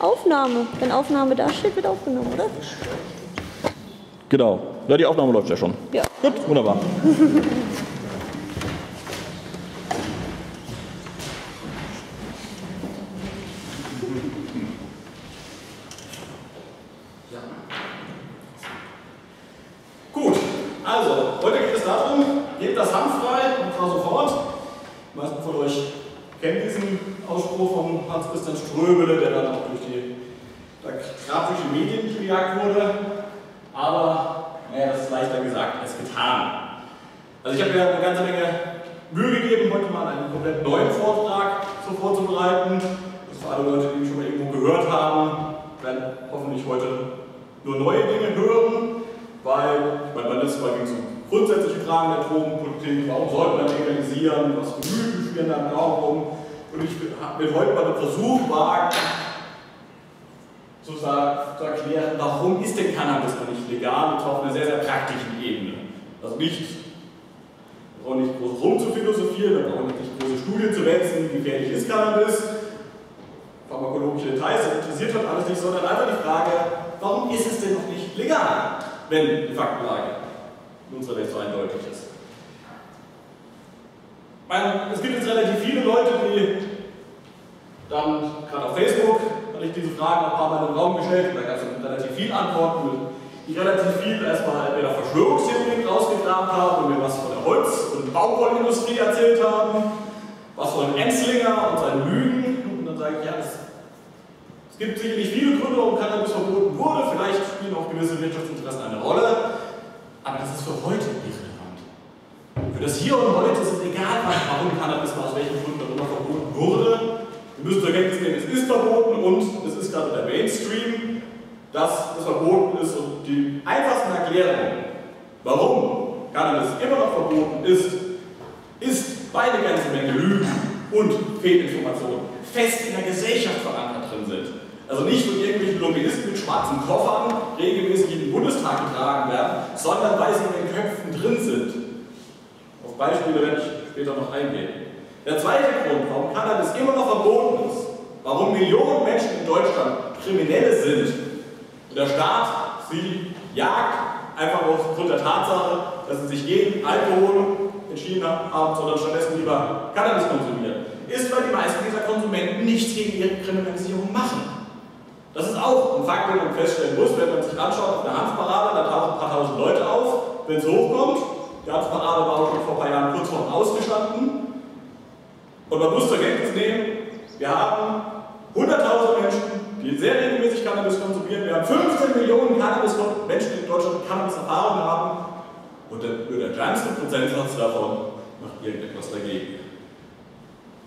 Aufnahme. Wenn Aufnahme da steht, wird aufgenommen, oder? Genau. Ja, die Aufnahme läuft ja schon. Ja. Gut, wunderbar. und der Staat sie jagt, einfach aufgrund der Tatsache, dass sie sich gegen Alkohol entschieden haben, sondern stattdessen lieber Cannabis konsumieren, ist, weil die meisten dieser Konsumenten nichts gegen ihre Kriminalisierung machen. Das ist auch ein Fakt, den man feststellen muss, wenn man sich anschaut auf einer Hanfparade, da tauchen ein paar tausend Leute auf, wenn es hochkommt. Die Hanfparade war auch schon vor ein paar Jahren kurz vor Ausgestanden. Und man muss zur Kenntnis nehmen, wir haben 100.000 Menschen, die sehr regelmäßig Cannabis konsumieren. Wir haben 15 Millionen Cannabis Menschen die in Deutschland Cannabis-Erfahrung haben. Und nur der kleinste Prozentsatz davon macht irgendetwas dagegen.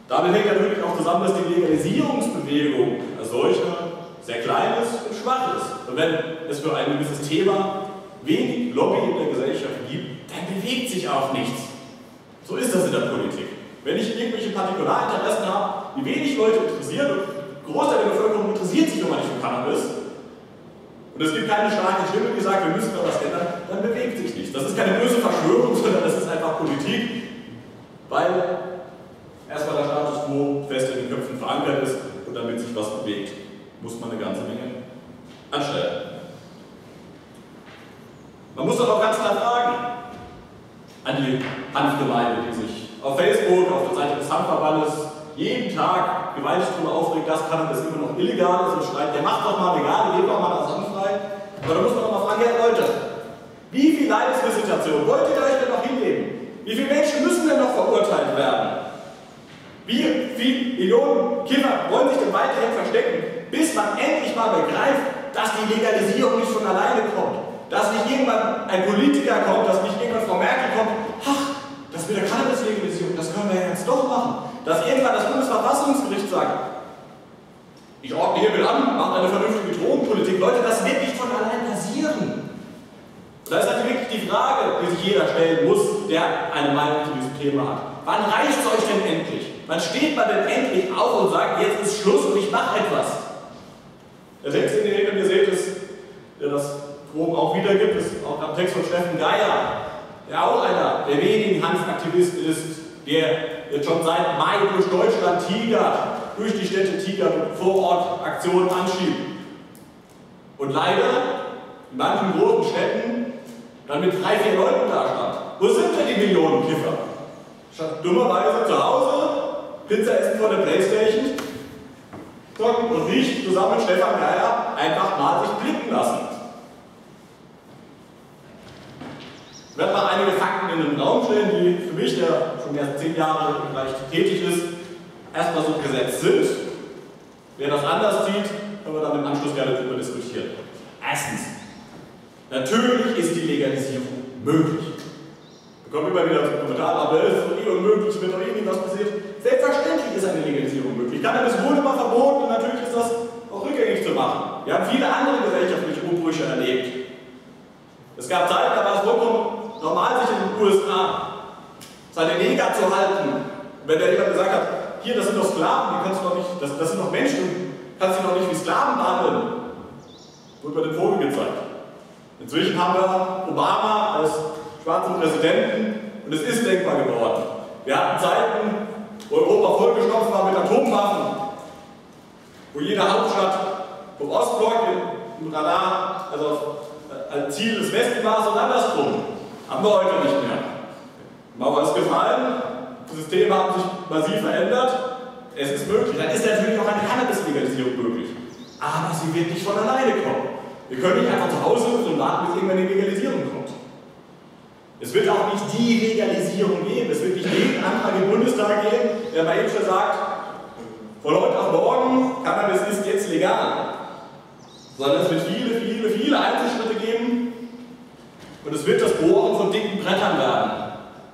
Damit hängt natürlich auch zusammen, dass die Legalisierungsbewegung als solche sehr klein ist und schwach ist. Und wenn es für ein gewisses Thema wenig Lobby in der Gesellschaft gibt, dann bewegt sich auch nichts. So ist das in der Politik. Wenn ich irgendwelche Partikularinteressen habe, die wenig Leute interessieren Großteil der Bevölkerung interessiert sich aber nicht für Cannabis, und es gibt keine starke Stimme, die sagt, wir müssen da was ändern, dann bewegt sich nichts. Das ist keine böse Verschwörung, sondern das ist einfach Politik, weil erstmal der Status quo fest in den Köpfen verankert ist und damit sich was bewegt, muss man eine ganze Menge anstellen. Man muss aber auch ganz klar fragen an die Hanfgemeinde, die sich auf Facebook, auf der Seite des Hanfverbandes jeden Tag gewaltig darüber aufregt, dass Cannabis immer noch illegal ist und schreit, der macht doch mal legal, lebt doch mal das hanfrei. Aber da muss man doch mal fragen, ja Leute, wie viel Leidensvisitation wollt ihr euch denn noch hinnehmen? Wie viele Menschen müssen denn noch verurteilt werden? Wie viele Millionen Kinder wollen sich denn weiterhin verstecken, bis man endlich mal begreift, dass die Legalisierung nicht von alleine kommt? Dass nicht irgendwann ein Politiker kommt, dass nicht irgendwann Frau Merkel kommt, ach, das mit der Cannabis-Legalisierung, das können wir ja jetzt doch machen. Dass irgendwann das Bundesverfassungsgericht sagt, ich ordne hiermit an, macht eine vernünftige Drogenpolitik. Leute, das wird nicht von allein passieren. Und da ist natürlich die Frage, die sich jeder stellen muss, der eine Meinung zu diesem Thema hat. Wann reicht es euch denn endlich? Wann steht man denn endlich auf und sagt, jetzt ist Schluss und ich mache etwas? Der Text, den ihr hinter mir seht, ist, der das grob auch wiedergibt, ist auch am Text von Steffen Geier, der auch einer der wenigen Hanfaktivisten ist, der jetzt schon seit Mai durch Deutschland tigert durch die Städte Tiger vor Ort Aktionen anschieben. Und leider in manchen großen Städten dann mit drei, vier Leuten da stand. Wo sind denn die Millionen Kiffer? Statt dummerweise zu Hause, Pizza essen vor der Playstation, zocken und nicht zusammen mit Stefan Geier einfach mal sich blicken lassen. Ich werde mal einige Fakten in den Raum stellen, die für mich, der schon als zehn Jahre vielleicht tätig ist, erstmal so gesetzt sind. Wer das anders sieht, können wir dann im Anschluss gerne darüber diskutieren. Erstens, natürlich ist die Legalisierung möglich. Wir kommen immer wieder zum Kommentar, aber es ist doch eh unmöglich, wird doch eh nie was passiert. Selbstverständlich ist eine Legalisierung möglich. Cannabis wurde mal verboten und natürlich ist das auch rückgängig zu machen. Wir haben viele andere gesellschaftliche Umbrüche erlebt. Es gab Zeiten, da war es vollkommen normal, sich in den USA seine Neger zu halten. Wenn da jemand gesagt hat, hier, das sind doch Sklaven, die kannst du doch nicht, das, das sind doch Menschen, kannst du doch nicht wie Sklaven behandeln, wurde mir den Vogel gezeigt. Inzwischen haben wir Obama als schwarzen Präsidenten und es ist denkbar geworden. Wir hatten Zeiten, wo Europa vollgestopft war mit Atomwaffen, wo jede Hauptstadt vom Ostblock im Radar, also als Ziel des Westen war, sondern andersrum. Haben wir heute nicht mehr. Die Mauer ist gefallen, die Systeme haben sich massiv verändert, es ist möglich. Dann ist natürlich auch eine Cannabis-Legalisierung möglich. Aber sie wird nicht von alleine kommen. Wir können nicht einfach zu Hause sitzen und warten, bis irgendwann die Legalisierung kommt. Es wird auch nicht die Legalisierung geben. Es wird nicht jeden Antrag im Bundestag geben, der bei eben schon sagt, von heute auf morgen, Cannabis ist jetzt legal. Sondern es wird viele, viele, viele Einzelschritte geben und es wird das Bohren von dicken Brettern werden.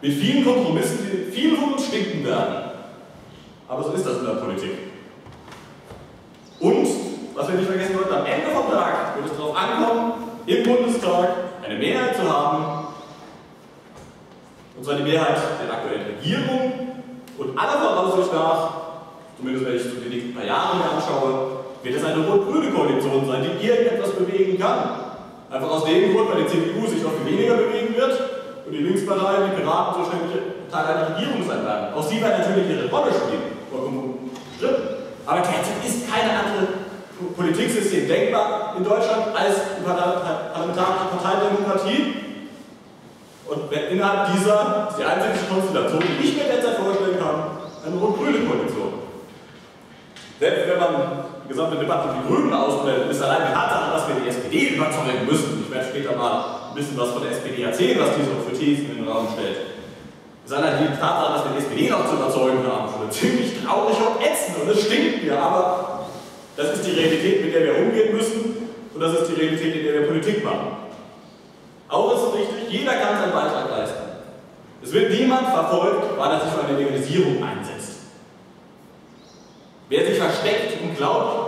Mit vielen Kompromissen, die viele von stinken werden. Aber so ist das in der Politik. Und, was wir nicht vergessen sollten, am Ende vom Tag wird es darauf ankommen, im Bundestag eine Mehrheit zu haben, und zwar die Mehrheit der aktuellen Regierung und aller Voraussicht nach, zumindest wenn ich es die nächsten paar Jahre anschaue, wird es eine rot-grüne Koalition sein, die irgendetwas bewegen kann. Einfach aus dem Grund, weil die CDU sich viel weniger bewegen wird und die Linkspartei, die Piraten so schnell Teil einer Regierung sein werden. Auch sie werden natürlich ihre Rolle spielen, vollkommen stimmt. Aber derzeit ist keine andere Politiksystem denkbar in Deutschland als die parlamentarische Parteidemokratie. Und innerhalb dieser die einzige Konstellation, die ich mir derzeit vorstellen kann, eine rot-grüne Koalition. Selbst wenn man gesamte Debatte um die Grünen ausblendet, ist allein die Tatsache, dass wir die SPD überzeugen müssen. Ich werde später mal ein bisschen was von der SPD erzählen, was die so für Thesen in den Raum stellt. Ist allein die Tatsache, dass wir die SPD noch zu überzeugen haben, schon ziemlich traurig und ätzend und es stinkt mir, aber das ist die Realität, mit der wir umgehen müssen und das ist die Realität, in der wir Politik machen. Auch ist es richtig, jeder kann seinen Beitrag leisten. Es wird niemand verfolgt, weil er sich für eine Legalisierung einsetzt. Wer sich versteckt und glaubt,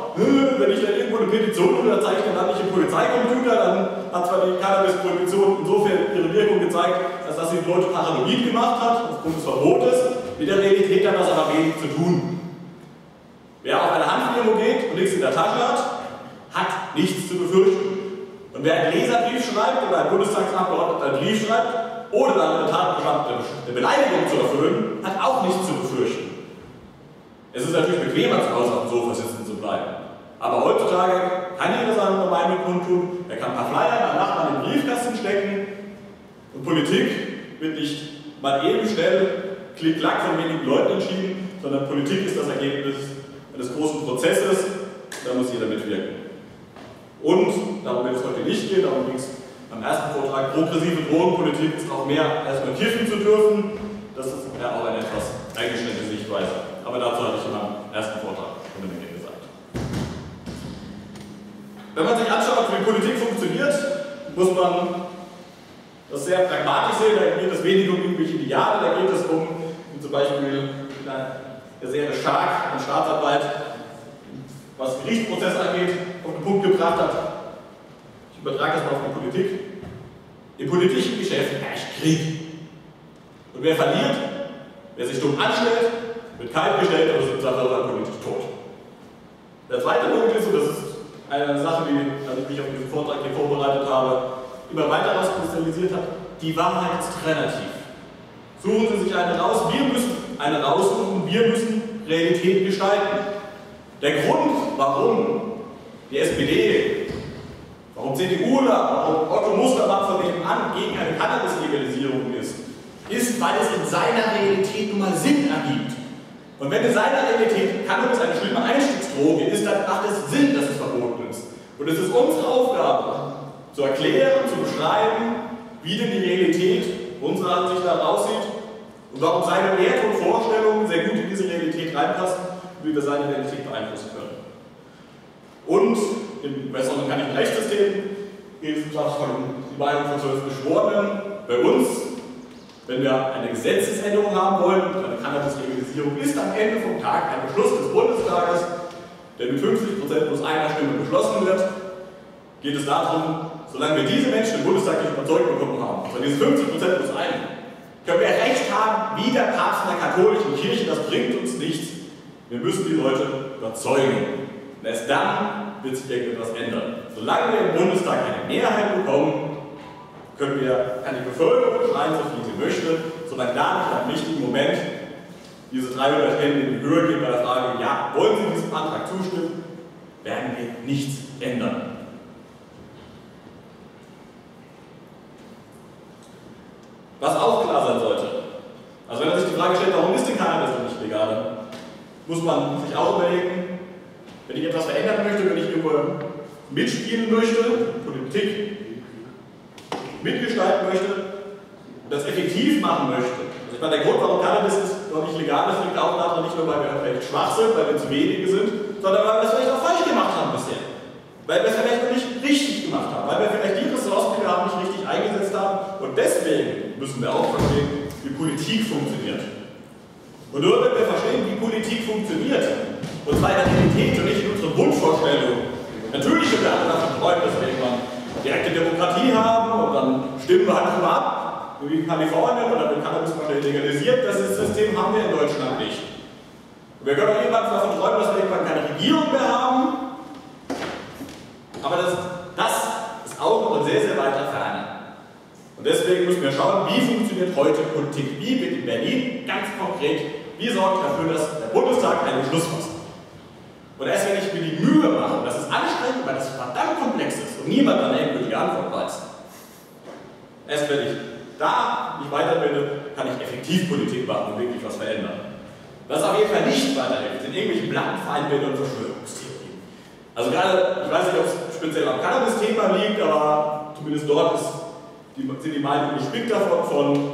wenn ich dann irgendwo eine Petition unterzeichne, dann nicht im Polizeicomputer, dann hat zwar die Cannabis-Prohibition insofern ihre Wirkung gezeigt, als dass sie die Leute paranoid gemacht hat, aufgrund des Verbotes. Mit der Realität hat das aber wenig zu tun. Wer auf eine Handdemo geht und nichts in der Tasche hat, hat nichts zu befürchten. Und wer einen Leserbrief schreibt oder ein Bundestagsabgeordneter einen Brief schreibt, ohne dann eine Tatbestand der Beleidigung zu erfüllen, hat auch nichts zu befürchten. Es ist natürlich bequemer, zu Hause auf dem Sofa sitzen zu bleiben. Aber heutzutage kann jeder seine Meinung kundtun, er kann ein paar Flyer am Nachbarn in den Briefkasten stecken und Politik wird nicht mal eben schnell klick-klack von wenigen Leuten entschieden, sondern Politik ist das Ergebnis eines großen Prozesses da muss jeder mitwirken. Und, darum wird es heute nicht gehen, darum ging es beim ersten Vortrag, progressive Drogenpolitik ist auch mehr als nur kiffen zu dürfen. Das ist ja auch eine etwas eingeschränkte Sichtweise. Aber dazu hatte ich in meinem ersten Vortrag schon eine Menge gesagt. Wenn man sich anschaut, wie Politik funktioniert, muss man das sehr pragmatisch sehen. Da geht es weniger um irgendwelche Ideale, da geht es um, wie zum Beispiel der Serie Stark, eine Staatsarbeit, was Gerichtsprozess angeht, auf den Punkt gebracht hat. Ich übertrage das mal auf die Politik. Im politischen Geschäft herrscht Krieg. Und wer verliert, wer sich dumm anstellt, wird kalt gestellt, aber sind Sache politisch tot. Der zweite Punkt ist, und das ist eine Sache, die, als ich mich auf diesen Vortrag hier vorbereitet habe, immer weiter rauskristallisiert hat, die Wahrheit ist relativ. Suchen Sie sich eine raus, wir müssen eine raussuchen, wir müssen Realität gestalten. Der Grund, warum die SPD, warum CDU oder warum Otto Mustermann von nebenan gegen eine Cannabis-Legalisierung ist, ist, weil es in seiner Realität nun mal Sinn ergibt. Und wenn in seiner Realität Cannabis eine schlimme Einstiegsdroge ist, dann macht es Sinn, dass es. Und es ist unsere Aufgabe, zu erklären, zu beschreiben, wie denn die Realität unserer Ansicht nach aussieht und warum seine Werte und Vorstellungen sehr gut in diese Realität reinpassen und wie wir seine Realität beeinflussen können. Und im westlichen Rechtssystem geht es von die Meinung von zwölf Geschworenen bei uns wenn wir eine Gesetzesänderung haben wollen, eine Cannabis-Legalisierung ist am Ende vom Tag ein Beschluss des Bundestages, der mit 50% plus einer Stimme beschlossen wird, geht es darum, solange wir diese Menschen im Bundestag nicht überzeugt bekommen haben, also diese 50% plus einen, können wir Recht haben, wie der Papst in der katholischen Kirche, das bringt uns nichts. Wir müssen die Leute überzeugen. Und erst dann wird sich irgendetwas ändern. Solange wir im Bundestag eine Mehrheit bekommen, können wir, kann die Bevölkerung schreien, so viel sie möchte, solange da nicht am richtigen Moment diese 300 Hände in die Höhe gehen bei der Frage, ja, wollen Sie diesem Antrag zustimmen, werden wir nichts ändern. Was auch klar sein sollte, also wenn man sich die Frage stellt, warum ist denn Cannabis nicht legal, muss man sich auch überlegen, wenn ich etwas verändern möchte, wenn ich irgendwo mitspielen möchte, Politik mitgestalten möchte und das effektiv machen möchte. Ich meine, der Grund, warum Cannabis noch nicht legal ist, liegt auch daran, nicht nur, weil wir recht schwach sind, weil wir zu wenige sind, sondern weil wir es vielleicht auch falsch gemacht haben bisher. Weil wir es vielleicht noch nicht richtig gemacht haben, weil wir vielleicht die Ressourcen, die wir haben, nicht richtig eingesetzt haben. Und deswegen müssen wir auch verstehen, wie Politik funktioniert. Und nur wenn wir verstehen, wie Politik funktioniert, und zwar in der Realität und nicht in unseren Wunschvorstellungen, natürlich sind wir alle davon träumen, dass wir irgendwann direkte Demokratie haben und dann stimmen wir halt drüber ab, wie in Kalifornien oder dann Cannabis mal legalisiert. Das System haben wir in Deutschland nicht. Und wir können auch irgendwann davon träumen, dass wir irgendwann keine Regierung mehr haben. Aber das, das ist auch noch sehr, sehr weiter Ferne. Und deswegen müssen wir schauen, wie funktioniert heute Politik, wie wird in Berlin ganz konkret, wie sorgt dafür, dass der Bundestag einen Beschluss fasst. Und erst wenn ich mir die Mühe mache, das ist anstrengend, weil das verdammt komplex ist und niemand eine endgültige Antwort weiß, erst wenn ich da mich weiterbilde, kann ich effektiv Politik machen und wirklich was verändern. Was auf jeden Fall nicht weiterhilft, sind irgendwelche blanken Feindbilder und Verschwörungstheorien. Also gerade, ich weiß nicht, ob es speziell am Cannabis-Thema liegt, aber zumindest dort ist, die, sind die Meinungen gespickt davon von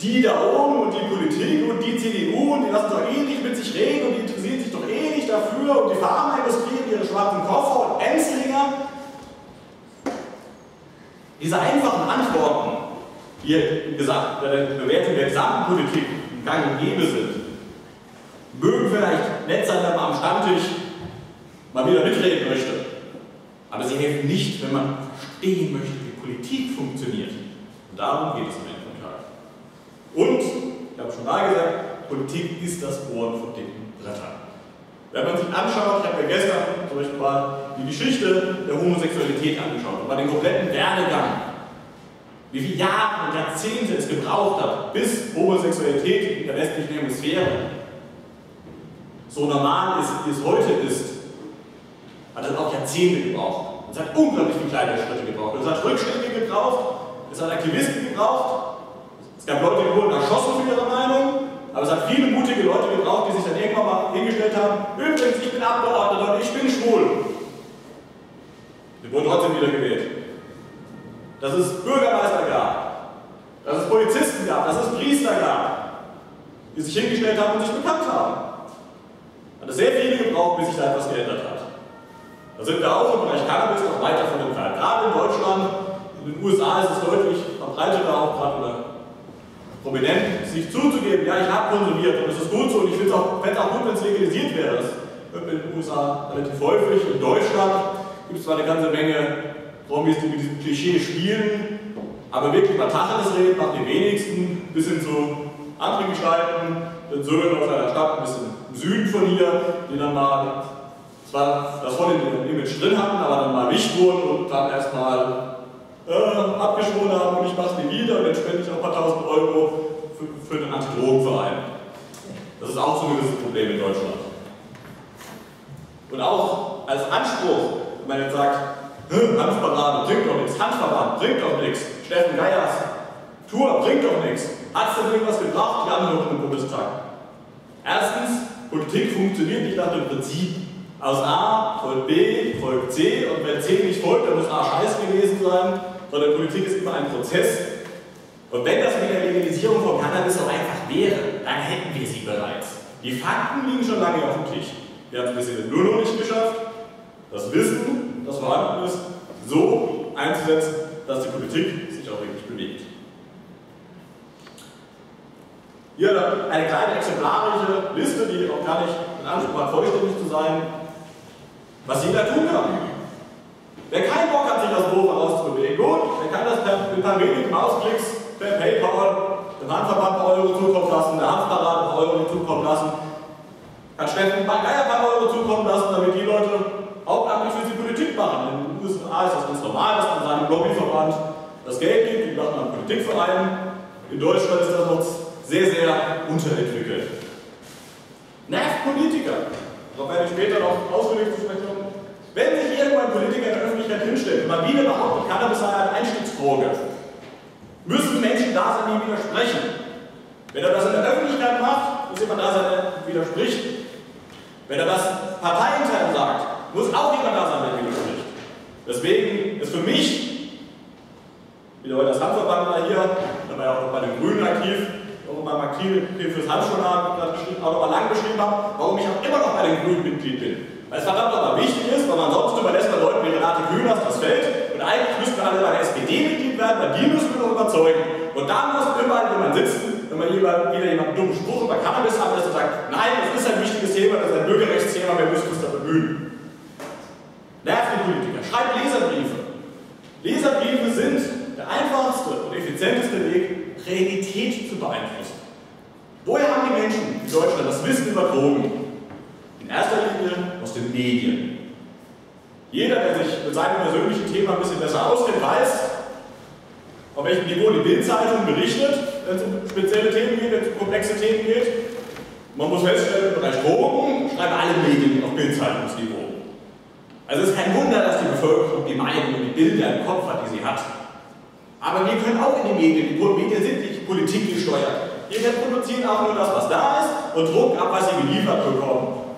die da oben und die Politik und die CDU und die lassen doch eh nicht mit sich reden und die interessieren sich doch eh nicht dafür und die Pharmaindustrie und ihre schwarzen Koffer und Enzlinger. Diese einfachen Antworten, die in der Bewertung der gesamten Politik gang und gäbe sind, mögen vielleicht nett sein, wenn man am Stammtisch mal wieder mitreden möchte. Aber sie helfen nicht, wenn man verstehen möchte, wie Politik funktioniert. Und darum geht es am Ende. Und, ich habe schon mal gesagt, Politik ist das Bohren von dicken Brettern. Wenn man sich anschaut, ich habe ja gestern zum Beispiel mal die Geschichte der Homosexualität angeschaut und mal den kompletten Werdegang, wie viele Jahre und Jahrzehnte es gebraucht hat, bis Homosexualität in der westlichen Hemisphäre so normal ist, wie es heute ist, hat es auch Jahrzehnte gebraucht. Es hat unglaublich viele kleine Schritte gebraucht. Es hat Rückschritte gebraucht, es hat Aktivisten gebraucht, es gab Leute, die wurden erschossen für ihre Meinung, aber es hat viele mutige Leute gebraucht, die sich dann irgendwann mal hingestellt haben, übrigens, ich bin Abgeordneter und ich bin schwul. Die wurden trotzdem wieder gewählt. Dass es Bürgermeister gab, dass es Polizisten gab, dass es Priester gab, die sich hingestellt haben und sich bekannt haben. Hat es sehr viele gebraucht, bis sich da etwas geändert hat. Da sind wir auch im Bereich Cannabis noch weiter von entfernt. Gerade in Deutschland, in den USA ist es deutlich verbreiteter auch gerade prominent, sich zuzugeben, ja, ich habe konsumiert und es ist gut so und ich finde es auch, auch gut, wenn es legalisiert wäre. Das hört man in den USA relativ häufig. In Deutschland gibt es zwar eine ganze Menge Promis, die mit diesem Klischee spielen, aber wirklich mal Tacheles reden machen die wenigsten, bis hin zu anderen Gestalten, den Söhnen aus einer Stadt, ein bisschen im Süden von hier, die dann mal zwar das voll in Image drin hatten, aber dann mal wichtig wurden und dann erstmal äh, abgeschworen haben und ich mache es wieder und dann spende ich auch ein paar tausend Euro für, für den Antidrogenverein. Das ist auch so ein gewisses Problem in Deutschland. Und auch als Anspruch, wenn man jetzt sagt, Hanfparade bringt doch nichts, Handverband bringt doch nichts, Steffen Geiers Tour bringt doch nichts. Hat es denn irgendwas gebracht, die Anhörung im Bundestag? Erstens, Politik funktioniert nicht nach dem Prinzip, aus A folgt B, folgt C und wenn C nicht folgt, dann muss A scheiße gewesen sein, sondern Politik ist immer ein Prozess. Und wenn das mit der Legalisierung von Cannabis so einfach wäre, dann hätten wir sie bereits. Die Fakten liegen schon lange auf dem Tisch. Wir haben es bisher nur noch nicht geschafft, das Wissen, vorhanden ist, so einzusetzen, dass die Politik sich auch wirklich bewegt. Hier eine kleine exemplarische Liste, die auch gar nicht in Anspruch hat, vollständig zu sein, was jeder tun kann. Wer keinen Bock hat, sich das Boot rauszubewegen, gut, der kann das per, mit ein paar wenigen Mausklicks per PayPal dem Handverband ein Euro zukommen lassen, der ein Euro zukommen lassen, kann Steffen paar ein paar Euro zukommen lassen, damit die Leute hauptamtlich für die Politik machen. In den USA ist das ganz normal, dass man seinem Lobbyverband das Geld gibt, die machen dann Politikvereinen. In Deutschland ist das noch sehr, sehr unterentwickelt. Nervt Politiker. Darauf werde ich später noch ausführlich zu sprechen kommen. Wenn sich irgendwann Politiker in der Öffentlichkeit hinstellt mal wieder behauptet, Cannabis sei eine Einstiegsdroge, müssen Menschen da sein, die widersprechen. Wenn er das in der Öffentlichkeit macht, muss jemand da sein, der widerspricht. Wenn er das parteiintern sagt, muss auch jemand da sein, der widerspricht. Deswegen ist für mich, wieder heute das Handverband mal hier, dann war ja auch noch bei den Grünen aktiv, warum beim Aktiv fürs Handjournal auch noch mal lang beschrieben habe, warum ich auch immer noch bei den Grünen Mitglied bin. Weil es verdammt nochmal wichtig ist, weil man sonst überlässt man Leuten wie Renate Künast das Feld und eigentlich müssten alle bei der SPD Mitglied werden, weil die müssen wir noch überzeugen. Und da muss überall jemand sitzen, wenn man wieder jemand einen dummen Spruch über Cannabis hat, dass er sagt, nein, das ist ein wichtiges Thema, das ist ein Bürgerrechtsthema, wir müssen uns da bemühen. Nervt die Politiker, schreibt Leserbriefe. Leserbriefe sind der einfachste und effizienteste Weg, Realität zu beeinflussen. Woher haben die Menschen in Deutschland das Wissen über Drogen? In erster Linie aus den Medien. Jeder, der sich mit seinem persönlichen Thema ein bisschen besser auskennt, weiß, auf welchem Niveau die Bildzeitung berichtet, wenn es um spezielle Themen geht, wenn es um komplexe Themen geht. Man muss feststellen, im Bereich Drogen schreiben alle Medien auf Bildzeitungsniveau. Also es ist kein Wunder, dass die Bevölkerung die Meinung und die Bilder im Kopf hat, die sie hat. Aber wir können auch in die Medien, die Medien sind nicht politikgesteuert. Wir produzieren auch nur das, was da ist und drucken ab, was sie geliefert bekommen.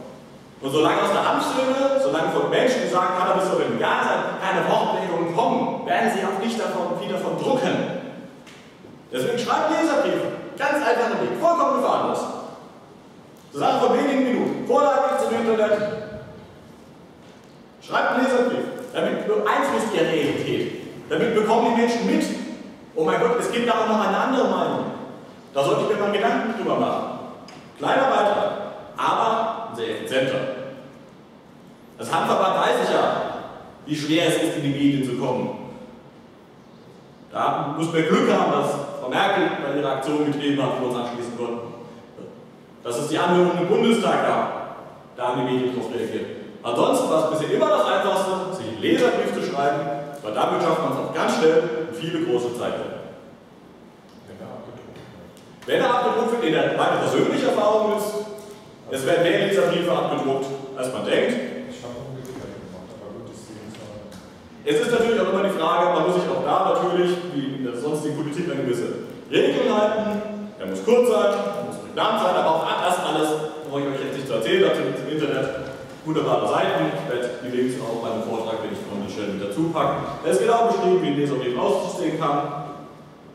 Und solange aus der Amtsstöne, solange von Menschen, die sagen, Cannabis soll legal sein, keine Wortmeldungen kommen, werden sie auch nicht davon, viel davon drucken. Deswegen schreibt Leserbriefe. Ganz einfacher Weg, vollkommen gefahrlos. Sache von wenigen Minuten. Vorlage zum Internet. Schreibt einen Leserbrief. Damit beeinflusst ihr Realität. Damit bekommen die Menschen mit. Oh mein Gott, es gibt da auch noch eine andere Meinung. Da sollte ich mir mal Gedanken drüber machen. Kleiner Beitrag, aber sehr effizienter. Als Handverband weiß ich ja, wie schwer es ist, in die Medien zu kommen. Da muss man Glück haben, dass Frau Merkel bei ihrer Aktion getrieben hat, wo wir uns anschließen konnten. Dass es die Anhörung im Bundestag gab. Da haben die Medien darauf reagiert. Ansonsten war es bisher immer das Einfachste, sich einen Leserbrief zu schreiben, weil damit schafft man es auch ganz schnell in viele große Zeiträume. Wenn er abgedruckt wird, in der, meine persönliche Erfahrung ist, es werden mehr Leserbriefe abgedruckt, als man denkt. Es ist natürlich auch immer die Frage, man muss sich auch da natürlich, wie in der sonstigen Politik, eine gewisse Regeln halten. Er muss kurz sein, er muss prägnant sein, aber auch das alles, brauche ich euch jetzt nicht zu erzählen, es im Internet wunderbare Seiten. Ich werde die Links auch bei dem Vortrag, den ich von den Stellen mit dazu packen. Es ist genau beschrieben, wie ein Leserbrief aussehen kann,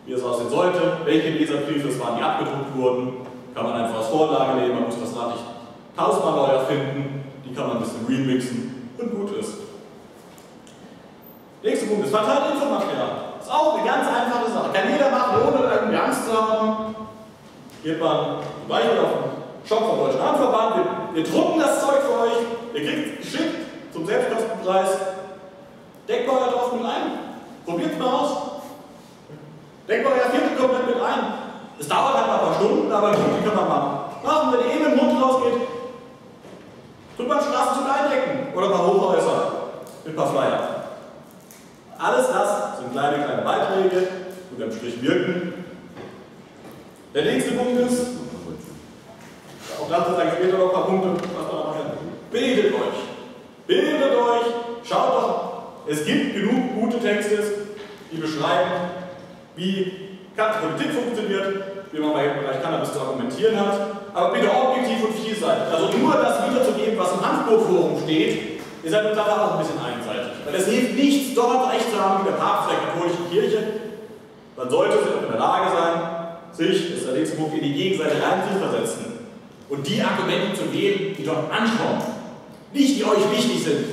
wie es aussehen sollte, welche Leserbriefe es waren, die abgedruckt wurden. Kann man einfach als Vorlage nehmen, man muss das Rad nicht tausendmal neu erfinden, die kann man ein bisschen remixen und gut ist. Nächster Punkt ist verteilte Infomaterial. Ist auch eine ganz einfache Sache. Kann jeder machen, ohne irgendwie Angst zu haben. Geht man zum Beispiel auf Shop vom Deutschen Handverband, wir, wir drucken das Zeug für euch, ihr kriegt es geschickt zum Selbstkostenpreis. Deckt mal drauf mit ein. Probiert es mal aus. Deckt euer Viertel komplett mit ein. Es dauert halt ein paar Stunden, aber die können wir machen. Machen, wenn ihr eben im Mund rausgeht, tut man Straßenzug eindecken oder ein paar Hochhäuser mit ein paar Flyer. Alles das sind kleine, kleine Beiträge, die unterm Strich wirken. Der nächste Punkt ist, auch dazu sage ich später noch ein paar Punkte, was man machen kann. Bildet euch. Es gibt genug gute Texte, die beschreiben, wie Politik funktioniert, wie man im Bereich Cannabis zu argumentieren hat, aber bitte objektiv und vielseitig. Also nur das wiederzugeben, was im Hanfburg-Forum steht, ist halt mittlerweile auch ein bisschen einseitig. Weil es hilft nichts, dort recht zu haben wie der Papst der katholischen Kirche. Man sollte in der Lage sein, sich, das ist der nächste Punkt, in die Gegenseite reinzuversetzen und die Argumente zu wählen, die dort ankommen. Nicht die euch wichtig sind.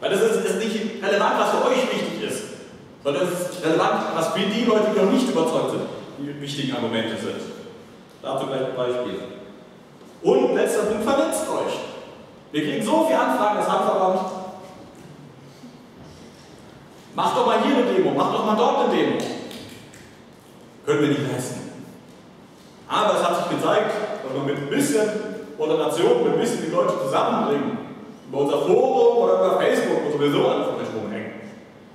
Weil das ist, ist nicht relevant, was für euch wichtig ist, sondern es ist relevant, was für die Leute, die noch nicht überzeugt sind, die wichtigen Argumente sind. Dazu gleich ein Beispiel. Und letzter Punkt, vernetzt euch. Wir kriegen so viele Anfragen als Handverband. Macht doch mal hier eine Demo, macht doch mal dort eine Demo. Können wir nicht leisten. Aber es hat sich gezeigt, dass wir mit ein bisschen Moderation, mit ein bisschen die Leute zusammenbringen, über unser Forum oder über Facebook, wo sowieso alle von der rumhängen,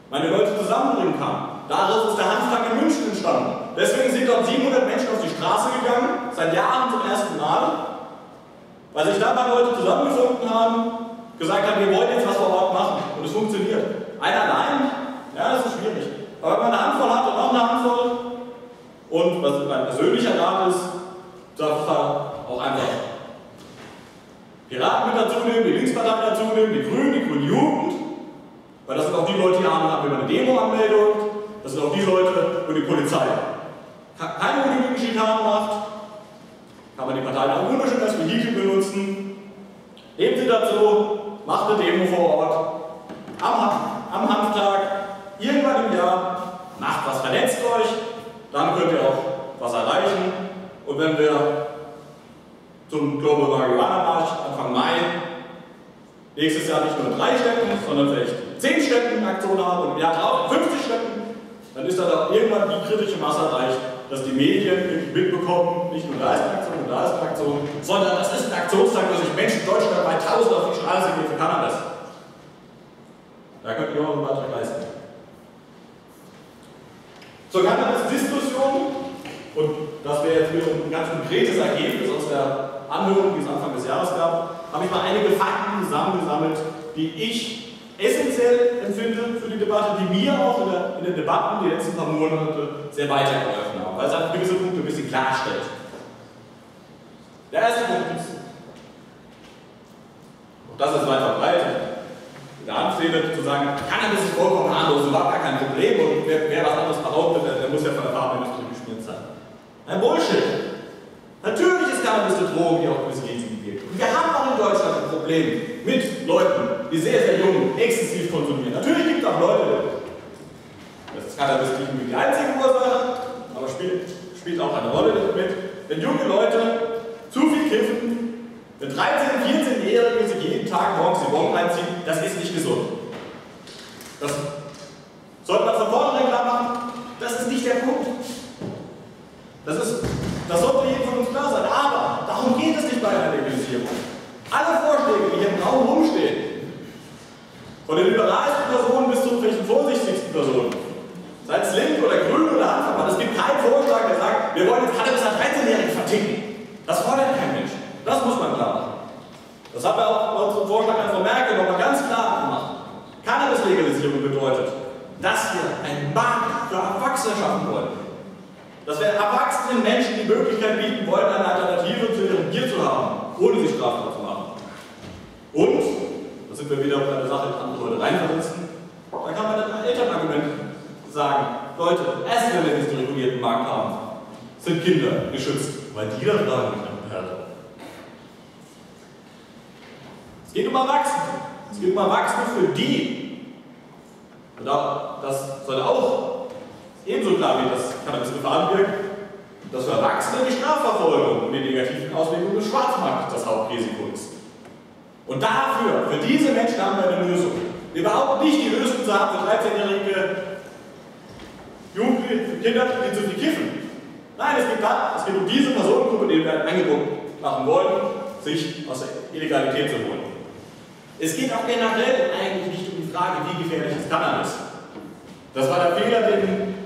meine Leute zusammenbringen kann. Daraus ist der Hanftag in München entstanden. Deswegen sind dort 700 Menschen auf die Straße gegangen, seit Jahren zum ersten Mal, weil sich da mal Leute zusammengefunden haben, gesagt haben, wir wollen jetzt was vor Ort machen. Und es funktioniert. Einer allein, ja, das ist schwierig. Aber wenn man eine Handvoll hat und noch eine Handvoll, und was mein persönlicher Rat ist, da auch einfach Piraten mit dazu nehmen, die Linkspartei dazu nehmen, die Grünen, die Grüne Jugend, weil das sind auch die Leute, die haben über eine Demo-Anmeldung, das sind auch die Leute über die Polizei. Keine ungenügend Schikanen macht, kann man die Partei auch wunderschön als Vehikel benutzen. Nehmen Sie dazu, macht eine Demo vor Ort, am, am Hanftag, irgendwann im Jahr, macht was, vernetzt euch, dann könnt ihr auch was erreichen. Und wenn wir zum Global Marihuana March Anfang Mai nächstes Jahr nicht nur drei Städten, sondern vielleicht zehn Städten in Aktion haben und im Jahr drauf 50 Städten, dann ist da doch irgendwann die kritische Masse erreicht, dass die Medien mitbekommen, nicht nur da ist eine Aktion und da ist eine Aktion, sondern das ist ein Aktionstag, wo sich Menschen deutschlandweit tausend auf die Straße gehen für Cannabis. Da könnt ihr auch einen Beitrag leisten. Zur Cannabis-Diskussion, und das wäre jetzt wieder ein ganz konkretes Ergebnis aus der Anhörung, die es Anfang des Jahres gab, habe ich mal einige Fakten zusammengesammelt, die ich essentiell empfinde für die Debatte, die mir auch in, der, in den Debatten die letzten paar Monate sehr weitergeholfen haben, weil es einfach gewisse Punkte ein bisschen klarstellt. Der erste Punkt ist, und das ist weit verbreitet, in der Anszene zu sagen, Cannabis ist vollkommen harmlos, überhaupt gar kein Problem und wer, wer was anderes behauptet, der, der muss ja von der Pharmaindustrie. Ein Bullshit. Natürlich ist Cannabis eine Droge, die auch Risiken birgt. Und wir haben auch in Deutschland ein Problem mit Leuten, die sehr, sehr jung exzessiv konsumieren. Natürlich gibt es auch Leute, das ist Cannabis nicht die einzige Ursache, aber spielt, spielt auch eine Rolle mit. Wenn junge Leute zu viel kiffen, wenn 13-, 14-Jährige sich jeden Tag morgens die Bon reinziehen, das ist nicht gesund. Das sollte man von vornherein klar machen, das ist nicht der Punkt. Das, ist, das sollte jedem von uns klar sein. Aber darum geht es nicht bei einer Legalisierung. Alle Vorschläge, die hier im Raum rumstehen, von den liberalsten Personen bis zu welchen vorsichtigsten Personen, sei es link oder grün oder Anfang, es gibt keinen Vorschlag, der sagt, wir wollen jetzt Cannabis an 13-Jährigen verticken. Das fordert kein Mensch. Das muss man klar machen. Das haben wir auch bei unserem Vorschlag an Frau Merkel nochmal ganz klar gemacht. Cannabis-Legalisierung bedeutet, dass wir einen Markt für Erwachsene schaffen wollen. Dass wir erwachsenen Menschen die Möglichkeit bieten wollen, eine Alternative zu ihrem Bier zu haben, ohne sich strafbar zu machen. Und, da sind wir wieder bei der Sache, die andere Leute reinversetzen, da kann man dann ein Elternargument sagen, Leute, erst wenn wir diesen regulierten Markt haben, sind Kinder geschützt, weil die dann sagen können, Es geht um Erwachsene. Es geht um Erwachsene für die. Und das sollte auch Ebenso klar wie das Cannabis-Gefahren birgt, dass für Erwachsene die Strafverfolgung und die negativen Auswirkungen des Schwarzmarkts das Hauptrisiko ist. Und dafür, für diese Menschen haben wir eine Lösung. Überhaupt nicht die Lösung zu haben für 13-jährige Jugendliche, Kinder, die zu viel kiffen. Nein, es geht, es geht um diese Personengruppe, die wir ein Angebot machen wollen, sich aus der Illegalität zu holen. Es geht auch generell eigentlich nicht um die Frage, wie gefährlich ist Cannabis. Das war der Fehler, den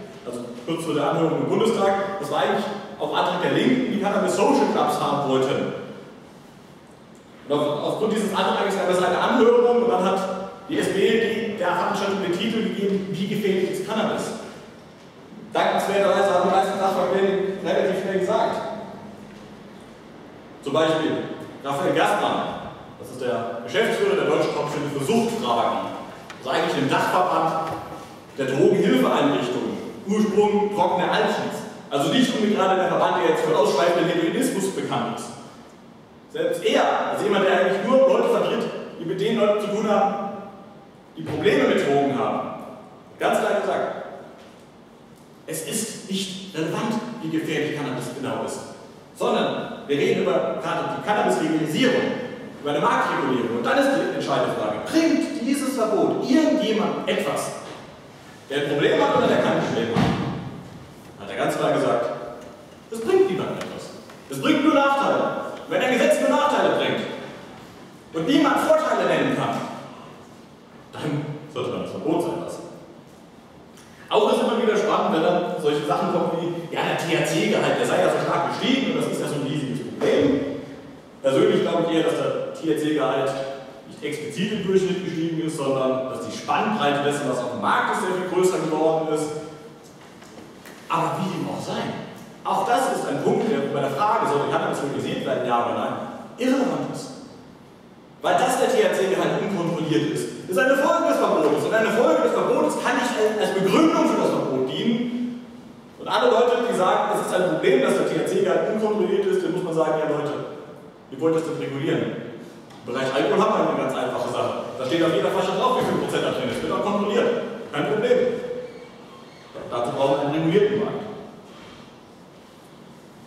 kurz vor der Anhörung im Bundestag, das war eigentlich auf Antrag der Linken, die Cannabis Social Clubs haben wollten. Und auf, aufgrund dieses Antrags gab es eine Anhörung und dann hat die SPD die, der Veranstaltung den Titel gegeben, wie gefährlich ist Cannabis? Dankenswerterweise haben die meisten Sachverständigen relativ schnell gesagt. Zum Beispiel Raphael Gerstmann, das ist der Geschäftsführer der Deutschen Kommission für Suchtfragen. Das ist eigentlich ein Dachverband der Drogenhilfeeinrichtungen. Ursprung trockener Altschitz. Also nicht unbedingt gerade der Verband, der jetzt für ausschweifenden Heroinismus bekannt ist. Selbst er, also jemand, der eigentlich nur Leute vertritt, die mit den Leuten zu tun haben, die Probleme mit Drogen haben, ganz klar gesagt, es ist nicht relevant, wie gefährlich Cannabis genau ist, sondern wir reden über gerade die Cannabis-Legalisierung, über eine Marktregulierung. Und dann ist die entscheidende Frage, bringt dieses Verbot irgendjemand etwas, der ein Problem hat oder der kein Problem hat? Hat er ganz klar gesagt, das bringt niemandem etwas. Das bringt nur Nachteile. Wenn ein Gesetz nur Nachteile bringt und niemand Vorteile nennen kann, dann sollte man das Verbot sein lassen. Auch ist immer wieder spannend, wenn dann solche Sachen kommen wie, ja, der THC-Gehalt, der sei ja so stark gestiegen und das ist ja so ein riesiges Problem. Persönlich glaube ich eher, dass der THC-Gehalt explizit im Durchschnitt gestiegen ist, sondern dass die Spannbreite dessen, was auf dem Markt ist, sehr viel größer geworden ist. Aber wie dem auch sei, auch das ist ein Punkt, der bei der Frage, soll Cannabis legalisiert werden, ja oder nein, irrelevant ist. Weil das der THC-Gehalt unkontrolliert ist. Das ist eine Folge des Verbotes. Und eine Folge des Verbotes kann nicht als Begründung für das Verbot dienen. Und alle Leute, die sagen, es ist ein Problem, dass der THC-Gehalt unkontrolliert ist, dann muss man sagen, ja Leute, wie wollt ihr das denn regulieren? Im Bereich Alkohol haben wir eine ganz einfache Sache. Da steht auf jeder Flasche drauf, wie viel Prozent da drin ist. Wird auch kontrolliert. Kein Problem. Dazu brauchen wir einen regulierten Markt.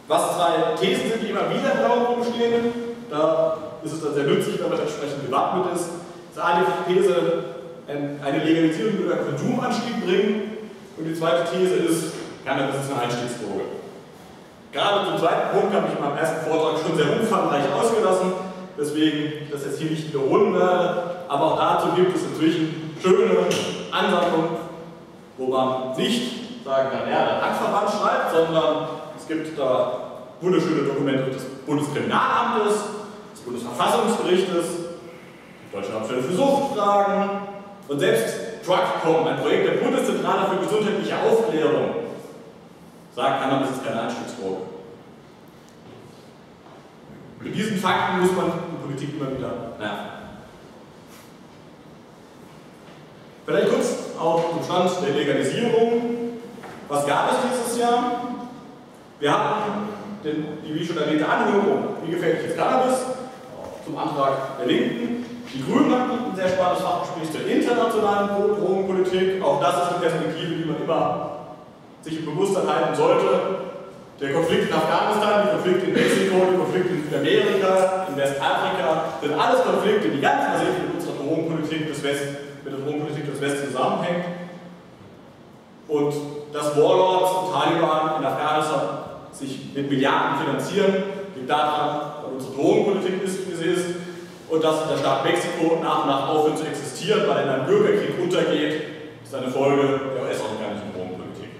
Was zwei Thesen sind, die immer wieder im Raum rumstehen, da ist es dann sehr nützlich, wenn man entsprechend gewappnet ist. Das eine These, eine Legalisierung würde einen Konsumanstieg bringen. Und die zweite These ist, Cannabis ist eine Einstiegsdroge. Gerade zum zweiten Punkt habe ich in meinem ersten Vortrag schon sehr umfangreich ausgelassen, weswegen ich das jetzt hier nicht wiederholen werde. Aber auch dazu gibt es inzwischen schöne Ansammlungen, wo man nicht sagen kann, ja, der Angstverband schreibt, sondern gibt da wunderschöne Dokumente des Bundeskriminalamtes, des Bundesverfassungsgerichtes, die Deutsche Hauptstelle für Suchtfragen und selbst Drugcom, ein Projekt der Bundeszentrale für gesundheitliche Aufklärung, sagt, Cannabis ist keine Anstiegsdroge. Mit diesen Fakten muss man Politik immer wieder nerven. Vielleicht kurz auch zum Stand der Legalisierung. Was gab es dieses Jahr? Wir hatten, den, die wie schon erwähnte, Anhörung, wie gefällt ist Cannabis, zum Antrag der Linken. Die Grünen hatten ein sehr spannendes Fachgespräch zur internationalen Drogenpolitik. Auch das ist eine Perspektive, die man immer sich im Bewusstsein halten sollte. Der Konflikt in Afghanistan, der Konflikt in Mexiko, der Konflikt in Südamerika, in Westafrika, sind alles Konflikte, die ganz massiv mit unserer Drogenpolitik des Westens, mit der Drogenpolitik des Westens zusammenhängen. Und dass Warlords und Taliban in Afghanistan sich mit Milliarden finanzieren, liegt daran, weil unsere Drogenpolitik ist, wie sie ist, und dass der Staat Mexiko nach und nach aufhört zu existieren, weil er in einem Bürgerkrieg untergeht, ist eine Folge der US-amerikanischen Drogenpolitik.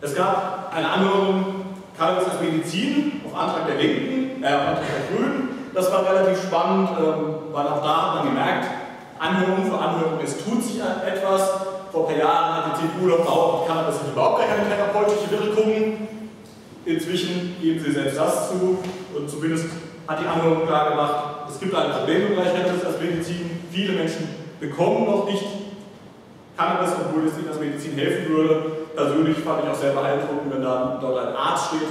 Es gab eine Anhörung Cannabis als Medizin auf Antrag der Linken, äh, auf Antrag der Grünen. Das war relativ spannend, ähm, weil auch da hat man gemerkt, Anhörung für Anhörung, es tut sich etwas. Vor ein paar Jahren hat die CDU noch behauptet, Cannabis hat überhaupt keine therapeutische Wirkung. Inzwischen geben sie selbst das zu und zumindest hat die Anhörung klar gemacht, es gibt ein Problem im Bereich Cannabis als Medizin. Viele Menschen bekommen noch nicht Cannabis, obwohl es ihnen als Medizin helfen würde. Persönlich fand ich auch sehr beeindruckend, wenn da dort ein Arzt steht,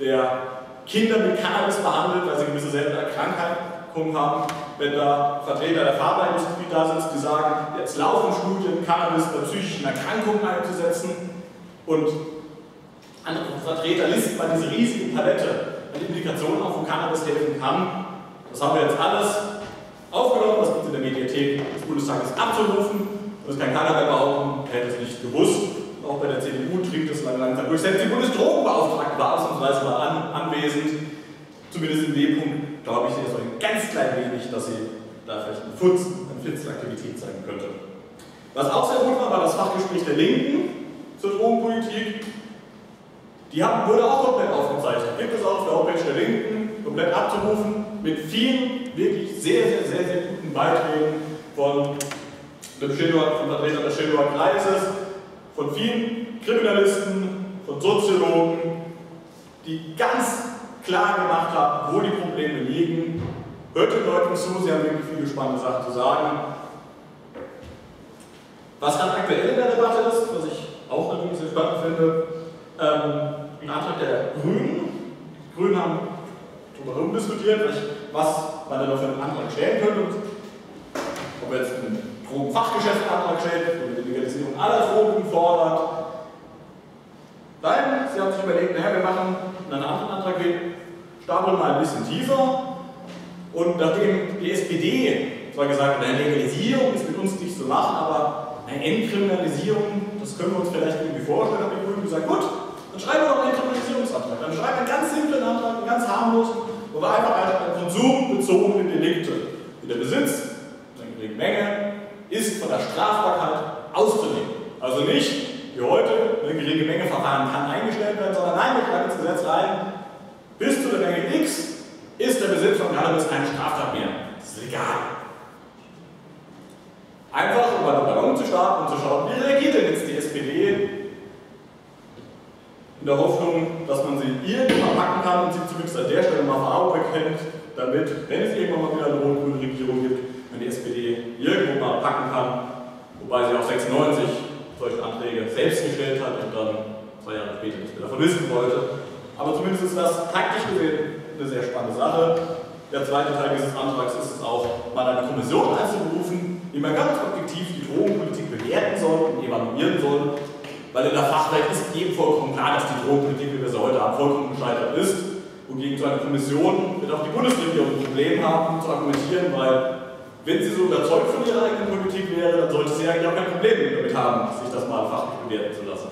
der Kinder mit Cannabis behandelt, weil sie gewisse seltene Krankheiten haben wenn da Vertreter der Pharmaindustrie da sitzen, die sagen, jetzt laufen Studien, Cannabis bei psychischen Erkrankungen einzusetzen und andere Vertreter listen mal diese riesige Palette an Indikationen auf, wo Cannabis helfen kann. Das haben wir jetzt alles aufgenommen, das gibt es in der Mediathek des Bundestages abzurufen. Und es kann keiner mehr behaupten, er hätte es nicht gewusst. Auch bei der CDU trinkt es langsam durch. Selbst die Bundesdrogenbeauftragte war ausnahmsweise mal an, anwesend. Zumindest in dem Punkt, glaube ich, ist es ein ganz klein wenig, dass sie da vielleicht einen Funz an Fitzelaktivität zeigen könnte. Was auch sehr gut war, war das Fachgespräch der Linken zur Drogenpolitik. Die haben, wurde auch komplett aufgezeichnet. Gibt es auch auf der Homepage der Linken, komplett abzurufen, mit vielen wirklich sehr, sehr, sehr, sehr guten Beiträgen von Schillower, von Vertretern des Schillower Kreises, von vielen Kriminalisten, von Soziologen, die ganz klar gemacht haben, wo die Probleme liegen. Hört den Leuten zu, sie haben wirklich viele spannende Sachen zu sagen. Was dann aktuell in der Debatte ist, was ich auch natürlich sehr spannend finde, ähm, ein Antrag der Grünen. Die Grünen haben darüber diskutiert, was man denn für einen Antrag stellen könnte. Ob er jetzt einen Drogenfachgeschäftsantrag stellt oder die Legalisierung aller Drogen fordert. Nein, sie haben sich überlegt, naja, wir machen einen anderen Antrag, wir stapeln mal ein bisschen tiefer. Und nachdem die SPD zwar gesagt hat, eine Legalisierung ist mit uns nicht zu machen, aber eine Entkriminalisierung, das können wir uns vielleicht irgendwie vorstellen, haben die Grünen gesagt, gut, dann schreiben wir doch einen Entkriminalisierungsantrag. Dann schreiben wir einen ganz simplen Antrag, einen ganz harmlosen, wo wir einfach an konsumbezogene Delikte, wie der Besitz, eine geringe Menge, ist von der Strafbarkeit auszunehmen. Also nicht, wie heute, eine geringe Menge Verfahren kann eingestellt werden, sondern nein, wir schreiben ins Gesetz rein, bis zu der Menge X ist der Besitz von Cannabis keine Straftat mehr. Das ist legal. Einfach um einen Ballon zu starten und zu schauen, wie reagiert denn jetzt die SPD in der Hoffnung, dass man sie irgendwann packen kann und sie zumindest an der Stelle mal Farbe bekennt, damit, wenn es irgendwann mal wieder eine rot-grüne Regierung gibt, man die SPD irgendwo mal packen kann, wobei sie auch 96 solche Anträge selbst gestellt hat und dann zwei Jahre später nichts mehr davon wissen wollte. Aber zumindest ist das taktisch gesehen eine sehr spannende Sache. Der zweite Teil dieses Antrags ist es auch, mal eine Kommission einzuberufen, wie man ganz objektiv die Drogenpolitik bewerten soll und evaluieren soll, weil in der Fachwelt ist eben vollkommen klar, dass die Drogenpolitik, wie wir sie heute haben, vollkommen gescheitert ist. Und gegen so eine Kommission wird auch die Bundesregierung ein Problem haben, zu argumentieren, weil wenn sie so überzeugt von ihrer eigenen Politik wäre, dann sollte sie eigentlich auch kein Problem damit haben, sich das mal fachlich bewerten zu lassen.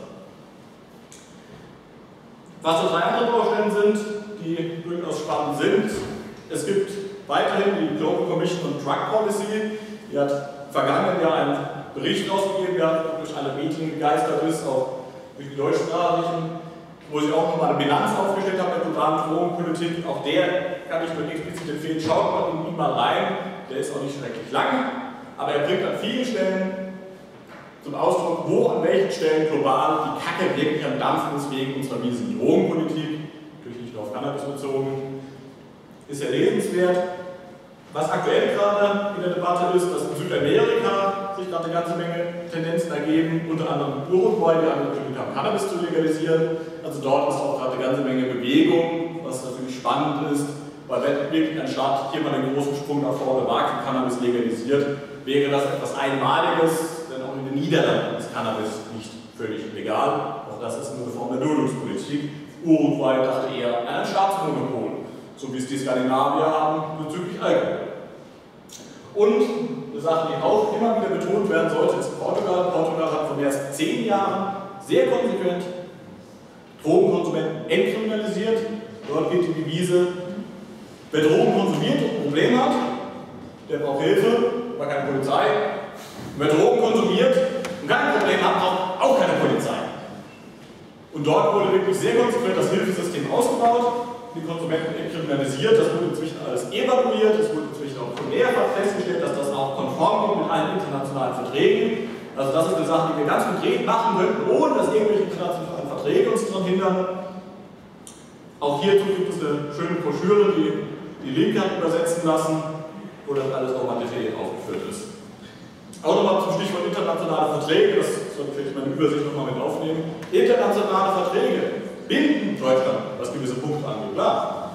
Was so drei andere Baustellen sind, die durchaus spannend sind, es gibt weiterhin die Global Commission on Drug Policy, die hat vergangenen Jahr einen Bericht rausgegeben, der durch alle Medien gegeistert ist, auch durch die deutschsprachigen, wo sie auch nochmal eine Bilanz aufgestellt haben der globalen Drogenpolitik. Auch der kann ich nur explizit empfehlen, schaut mal in ihn mal rein. Der ist auch nicht schrecklich lang, aber er bringt an vielen Stellen zum Ausdruck, wo an welchen Stellen global die Kacke wirklich am Dampfen ist wegen unserer miesen Drogenpolitik, natürlich nicht nur auf Cannabis bezogen. Ist ja lesenswert. Was aktuell gerade in der Debatte ist, dass in Südamerika sich gerade eine ganze Menge Tendenzen ergeben, unter anderem Uruguay, die angekündigt haben, Cannabis zu legalisieren. Also dort ist auch gerade eine ganze Menge Bewegung, was natürlich spannend ist, weil wenn wirklich ein Staat hier mal einen großen Sprung nach vorne wagt und Cannabis legalisiert, wäre das etwas Einmaliges, denn auch in den Niederlanden ist Cannabis nicht völlig legal. Auch das ist eine Form der Duldungspolitik. Uruguay dachte eher an ein Staatsmonopol, so wie es die Skandinavier haben bezüglich Alkohol. Und eine Sache, die auch immer wieder betont werden sollte, ist Portugal. Portugal hat vor mehr als zehn Jahren sehr konsequent Drogenkonsumenten entkriminalisiert. Dort geht die Devise, wer Drogen konsumiert und ein Problem hat, der braucht Hilfe, aber keine Polizei. Und wer Drogen konsumiert und kein Problem hat, braucht auch keine Polizei. Und dort wurde wirklich sehr konsequent das Hilfesystem ausgebaut die Konsumenten entkriminalisiert, das wurde inzwischen alles evaluiert, es wurde inzwischen auch von mehrfach festgestellt, dass das auch konform geht mit allen internationalen Verträgen. Also das ist eine Sache, die wir ganz konkret machen könnten, ohne dass irgendwelche internationalen Verträge uns daran hindern. Auch hierzu gibt es eine schöne Broschüre, die die Linke hat übersetzen lassen, wo das alles nochmal detailliert aufgeführt ist. Auch nochmal zum Stichwort internationale Verträge, das sollte ich meine Übersicht nochmal mit aufnehmen. Internationale Verträge binden Deutschland, was gewisse Punkte angeht. Klar.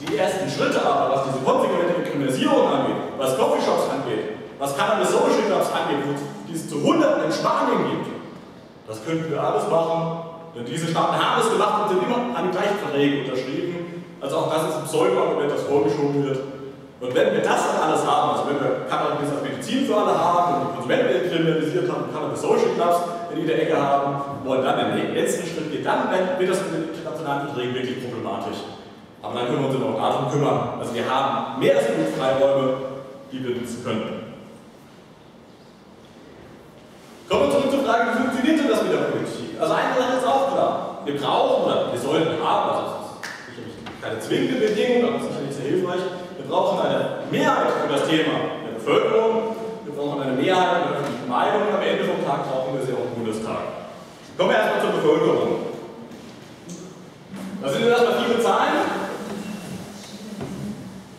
Die ersten Schritte aber, was diese konsequente Kriminalisierung angeht, was Coffeeshops angeht, was Cannabis Social Clubs angeht, die es zu Hunderten in Spanien gibt, das könnten wir alles machen, denn diese Staaten haben es gemacht und sind immer an Verträge unterschrieben. Also auch das ist ein Pseudo-Argument, das vorgeschoben wird. Und wenn wir das dann alles haben, also wenn wir Cannabis als Medizin für alle haben und die Konsumenten kriminalisiert haben und Cannabis Social Clubs in jeder Ecke haben, wollen dann den letzten Schritt gehen, dann wird das mit den internationalen Verträgen wirklich problematisch. Aber dann können wir uns auch darum kümmern. Also wir haben mehr als genug Freiräume, die wir nutzen können. Kommen wir zurück zur Frage, wie funktioniert denn das mit der Politik? Also eine Sache ist auch klar. Wir brauchen, oder wir sollten haben, also keine zwingende Bedingung, aber sicherlich sehr hilfreich, wir brauchen eine Mehrheit für das Thema der Bevölkerung, wir brauchen eine Mehrheit in der öffentlichen Meinung Kommen wir erstmal zur Bevölkerung. Da sind erstmal viele Zahlen.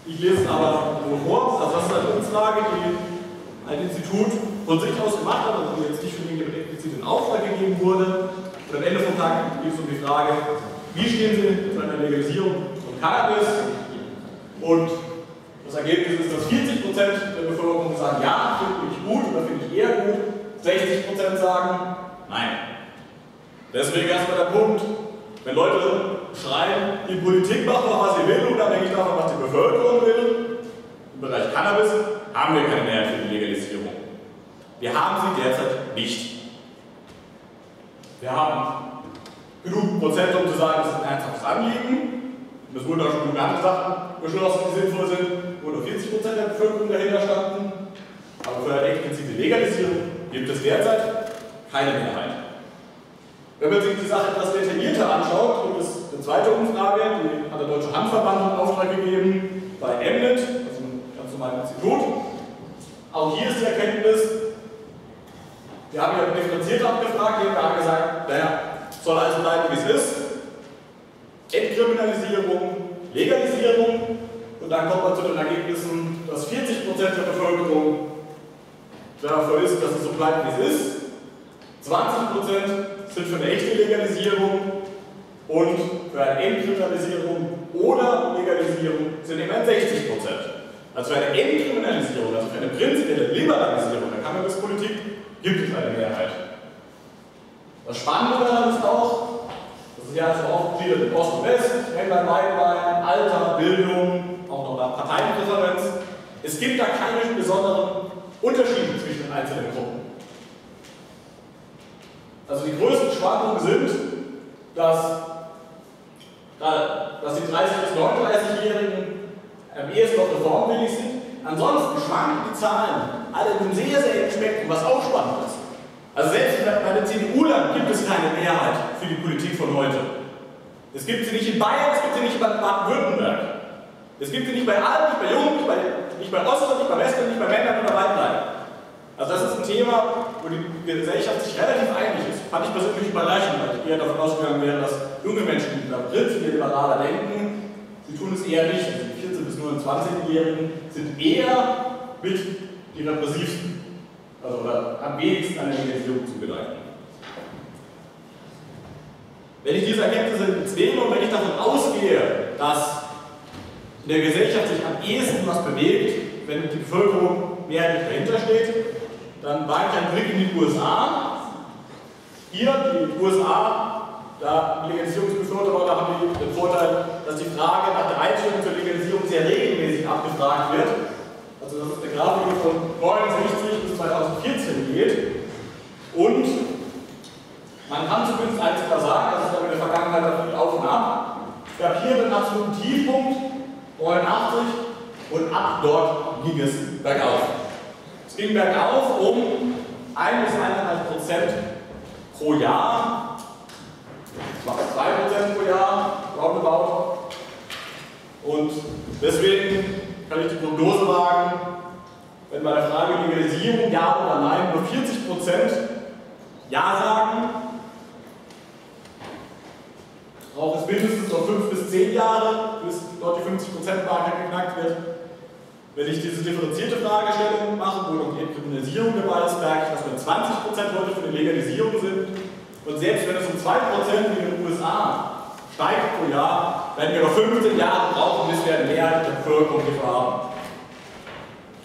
Ich lese es aber nur vor. Also das ist eine Umfrage, die ein Institut von sich aus gemacht hat, also die jetzt nicht für den explizit in Auftrag gegeben wurde. Und am Ende vom Tag geht es um die Frage, wie stehen Sie zu einer Legalisierung Cannabis? Und das Ergebnis ist, dass 40% der Bevölkerung sagen, ja, finde ich gut oder finde ich eher gut. 60% sagen, nein. Deswegen erstmal der Punkt, wenn Leute schreien, die Politik macht doch, was sie will, unabhängig davon, was die Bevölkerung will, im Bereich Cannabis haben wir keine Mehrheit für die Legalisierung. Wir haben sie derzeit nicht. Wir haben genug Prozent, um zu sagen, das ist ein ernsthaftes Anliegen. Es wurden auch schon andere Sachen beschlossen, die sinnvoll sind, wo nur 40% der Bevölkerung dahinter standen. Aber für eine explizite Legalisierung gibt es derzeit keine Mehrheit. Wenn man sich die Sache etwas detaillierter anschaut, gibt es eine zweite Umfrage, die hat der Deutsche Handverband in Auftrag gegeben, bei MNIT, also einem ganz normalen Institut. Auch hier ist die Erkenntnis, wir haben ja differenziert abgefragt, wir haben gesagt, naja, soll alles bleiben, wie es ist. Entkriminalisierung, Legalisierung und dann kommt man zu den Ergebnissen, dass 40% der Bevölkerung dafür ist, dass es so bleibt, wie es ist. 20% sind für eine echte Legalisierung und für eine Entkriminalisierung oder Legalisierung sind immerhin 60%. Also für eine Entkriminalisierung, also für eine prinzipielle Liberalisierung der Cannabispolitik gibt es eine Mehrheit. Das Spannende daran ist auch, das ist ja also aufgegliedert in Ost und West, Männlein, Weiblein, Alter, Bildung, auch noch nach Parteienpräferenz. Es gibt da keine besonderen Unterschiede zwischen den einzelnen Gruppen. Also die größten Schwankungen sind, dass, dass die 30- bis 39-Jährigen am ehesten noch reformwillig sind. Ansonsten schwanken die Zahlen alle in einem sehr, sehr engen Spektrum, was auch spannend ist. Also selbst bei den CDU-Land gibt es keine Mehrheit für die Politik von heute. Es gibt sie nicht in Bayern, es gibt sie nicht in Baden-Württemberg. Es gibt sie nicht bei Alten, nicht bei Jungen, nicht bei, nicht bei Osten, nicht bei Westen, nicht bei Männern oder Weiblein. Also das ist ein Thema, wo die Gesellschaft sich relativ einig ist. Fand ich persönlich überraschend, weil ich eher davon ausgegangen wäre, dass junge Menschen da prinzipiell liberaler denken. Sie tun es eher nicht. Also die 14- bis 29-Jährigen sind eher mit die repressivsten, also oder am wenigsten der Legalisierung zugeneigt. Wenn ich diese Erkenntnisse zwinge und wenn ich davon ausgehe, dass in der Gesellschaft sich am ehesten was bewegt, wenn die Bevölkerung mehrheitlich dahinter steht, dann war ich ein Blick in die USA. Hier, die USA, da Legalisierungsbefürworter haben die den Vorteil, dass die Frage nach der Einstellung zur Legalisierung sehr regelmäßig abgefragt wird also das ist eine Grafik von 69 bis 2014 geht. Und man kann zumindest eins klar sagen, das ist aber in der Vergangenheit viel auf und ab. Es gab hier den absoluten Tiefpunkt, 89, und ab dort ging es bergauf. Es ging bergauf um 1 bis 1,5 Prozent pro Jahr, 2 Prozent pro Jahr, roundabout. Und deswegen kann ich die Prognose wagen, wenn bei der Frage Legalisierung ja oder nein nur 40% Ja sagen, braucht es mindestens noch 5 bis 10 Jahre, bis dort die 50%-Marke geknackt wird. Wenn ich diese differenzierte Fragestellung mache, wo noch die Entkriminalisierung dabei ist, merke ich, dass wir 20% heute für die Legalisierung sind. Und selbst wenn es um 2% wie in den USA steigt pro Jahr, werden wir noch 15 Jahre brauchen, bis wir eine Mehrheit der Bevölkerung hierfür haben.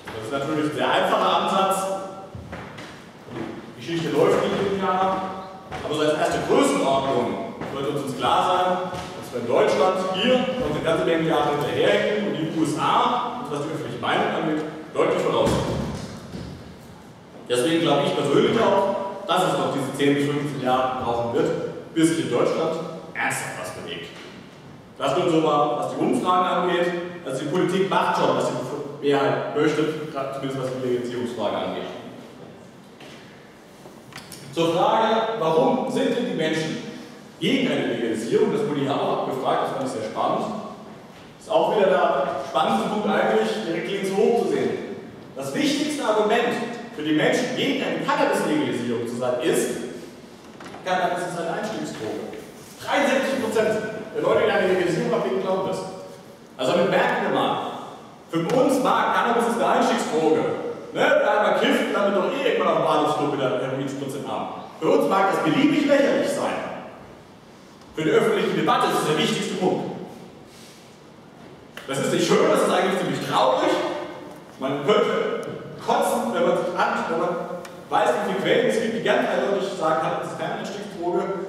Das ist natürlich ein sehr einfacher Ansatz. Die Geschichte läuft nicht im Jahr, aber so als erste Größenordnung sollte uns klar sein, dass wir in Deutschland hier eine ganze Menge Jahre hinterherhängen und die USA, was die öffentliche Meinung angeht, deutlich voraus Deswegen glaube ich persönlich auch, dass es noch diese 10 bis 15 Jahre brauchen wird, bis sich in Deutschland ernsthaft was das nur so mal, was die Umfragen angeht. Also die Politik macht schon, was die Mehrheit möchte, zumindest was die Legalisierungsfrage angeht. Zur Frage, warum sind denn die Menschen gegen eine Legalisierung? Das wurde hier auch abgefragt, das fand ich sehr spannend. Ist auch wieder der spannendste Punkt eigentlich, direkt links hoch zu sehen. Das wichtigste Argument für die Menschen gegen eine Cannabis-Legalisierung zu sein ist, Cannabis ist eine Einstiegsdroge. 73 Prozent der Leute, die eine Legalisierung ablehnen, glauben das. Also damit merken wir mal, für uns mag Cannabis ist eine Einstiegsdroge. Ne? Wer einmal kifft, landet doch eh irgendwann auf dem Bahnhofsklo mit der Heroinspritze im Arm. Für uns mag das beliebig lächerlich sein. Für die öffentliche Debatte ist es der wichtigste Punkt. Das ist nicht schön, das ist eigentlich ziemlich traurig. Man könnte kotzen, wenn man sich an, wenn man weiß, wie viele Quellen es gibt, die ganz eindeutig sagen kann, das ist keine Einstiegsdroge.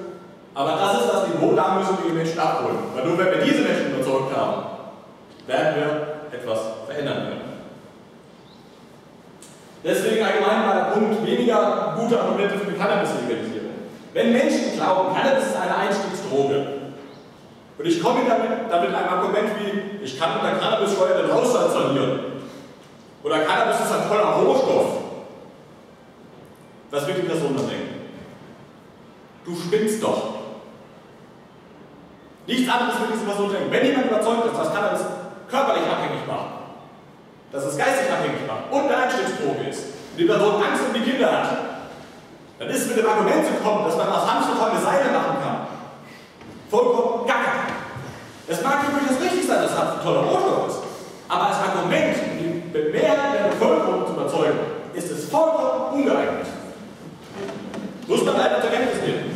Aber das ist das Niveau, da müssen wir die Menschen abholen. Weil nur wenn wir diese Menschen überzeugt haben, werden wir etwas verändern können. Deswegen allgemein mal der Punkt, weniger gute Argumente für die Cannabis-Legalisierung. Wenn Menschen glauben, Cannabis ist eine Einstiegsdroge, und ich komme damit, damit einem Argument wie, ich kann mit der Cannabissteuer den Haushalt sanieren, oder Cannabis ist ein toller Rohstoff, was wird die Person dann denken? Du spinnst doch. Nichts anderes wird diese Person denken. Wenn jemand überzeugt ist, dass Cannabis körperlich abhängig macht, dass es geistig abhängig macht und eine Einstiegsdroge ist, und die Person Angst um die Kinder hat, dann ist mit dem Argument zu kommen, dass man aus Hamsterkäume Seile machen kann, vollkommen gacker. Es mag durchaus richtig sein, dass Hanf ein toller Rohstoff ist, aber als Argument, um die Mehrheit der Bevölkerung zu überzeugen, ist es vollkommen ungeeignet. Muss man leider zur Kenntnis nehmen.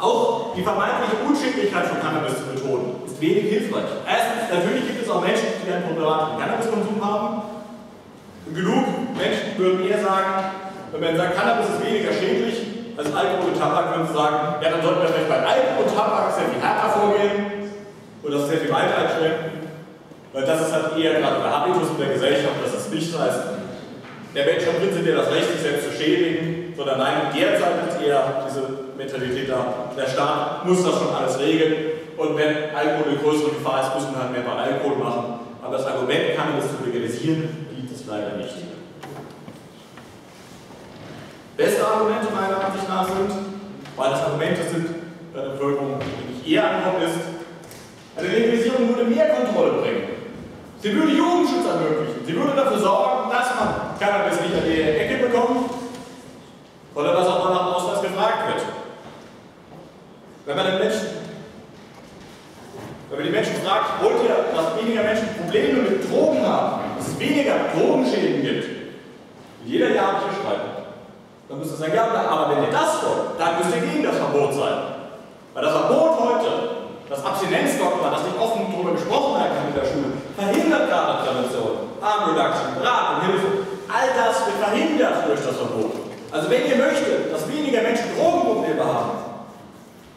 Auch die vermeintliche Unschädlichkeit von Cannabis zu betonen, ist wenig hilfreich. Erstens, natürlich gibt es auch Menschen, die einen problematischen Cannabiskonsum haben. Genug Menschen würden eher sagen, wenn man sagt, Cannabis ist weniger schädlich als Alkohol und Tabak, würden sie sagen, ja, dann sollten wir vielleicht bei Alkohol und Tabak sehr viel härter vorgehen und das sehr viel weiter einschränken. Weil das ist halt eher gerade der Habitus in der Gesellschaft, dass es nicht heißt, der Mensch hat prinzipiell das Recht, sich selbst zu schädigen, sondern nein, derzeit ist eher diese Mentalität da. Der Staat muss das schon alles regeln und wenn Alkohol eine größere Gefahr ist, müssen wir halt mehr bei Alkohol machen. Aber das Argument, kann das zu legalisieren, gibt es leider nicht. Beste Argumente meiner Ansicht nach sind, weil das Argumente sind bei der Bevölkerung, nicht eher ankommen ist, eine Legalisierung würde mehr Kontrolle bringen. Sie würde Jugendschutz ermöglichen. Sie würde dafür sorgen, dass man Cannabis nicht an die Ecke bekommt, sondern dass auch mal nach dem Ausweis gefragt wird. Wenn man den Menschen, wenn man die Menschen fragt, wollt ihr, dass weniger Menschen Probleme mit Drogen haben, dass es weniger Drogenschäden gibt, jeder Ja hier schreiben, dann müsst ihr sagen, ja, aber wenn ihr das wollt, dann müsst ihr gegen das Verbot sein. Weil das Verbot heute das Abstinenzdogma, das nicht offen darüber gesprochen werden kann in der Schule, verhindert gerade Prävention, Harm Reduction, Rat Hilfe. All das wird verhindert durch das Verbot. Also wenn ihr möchtet, dass weniger Menschen Drogenprobleme haben,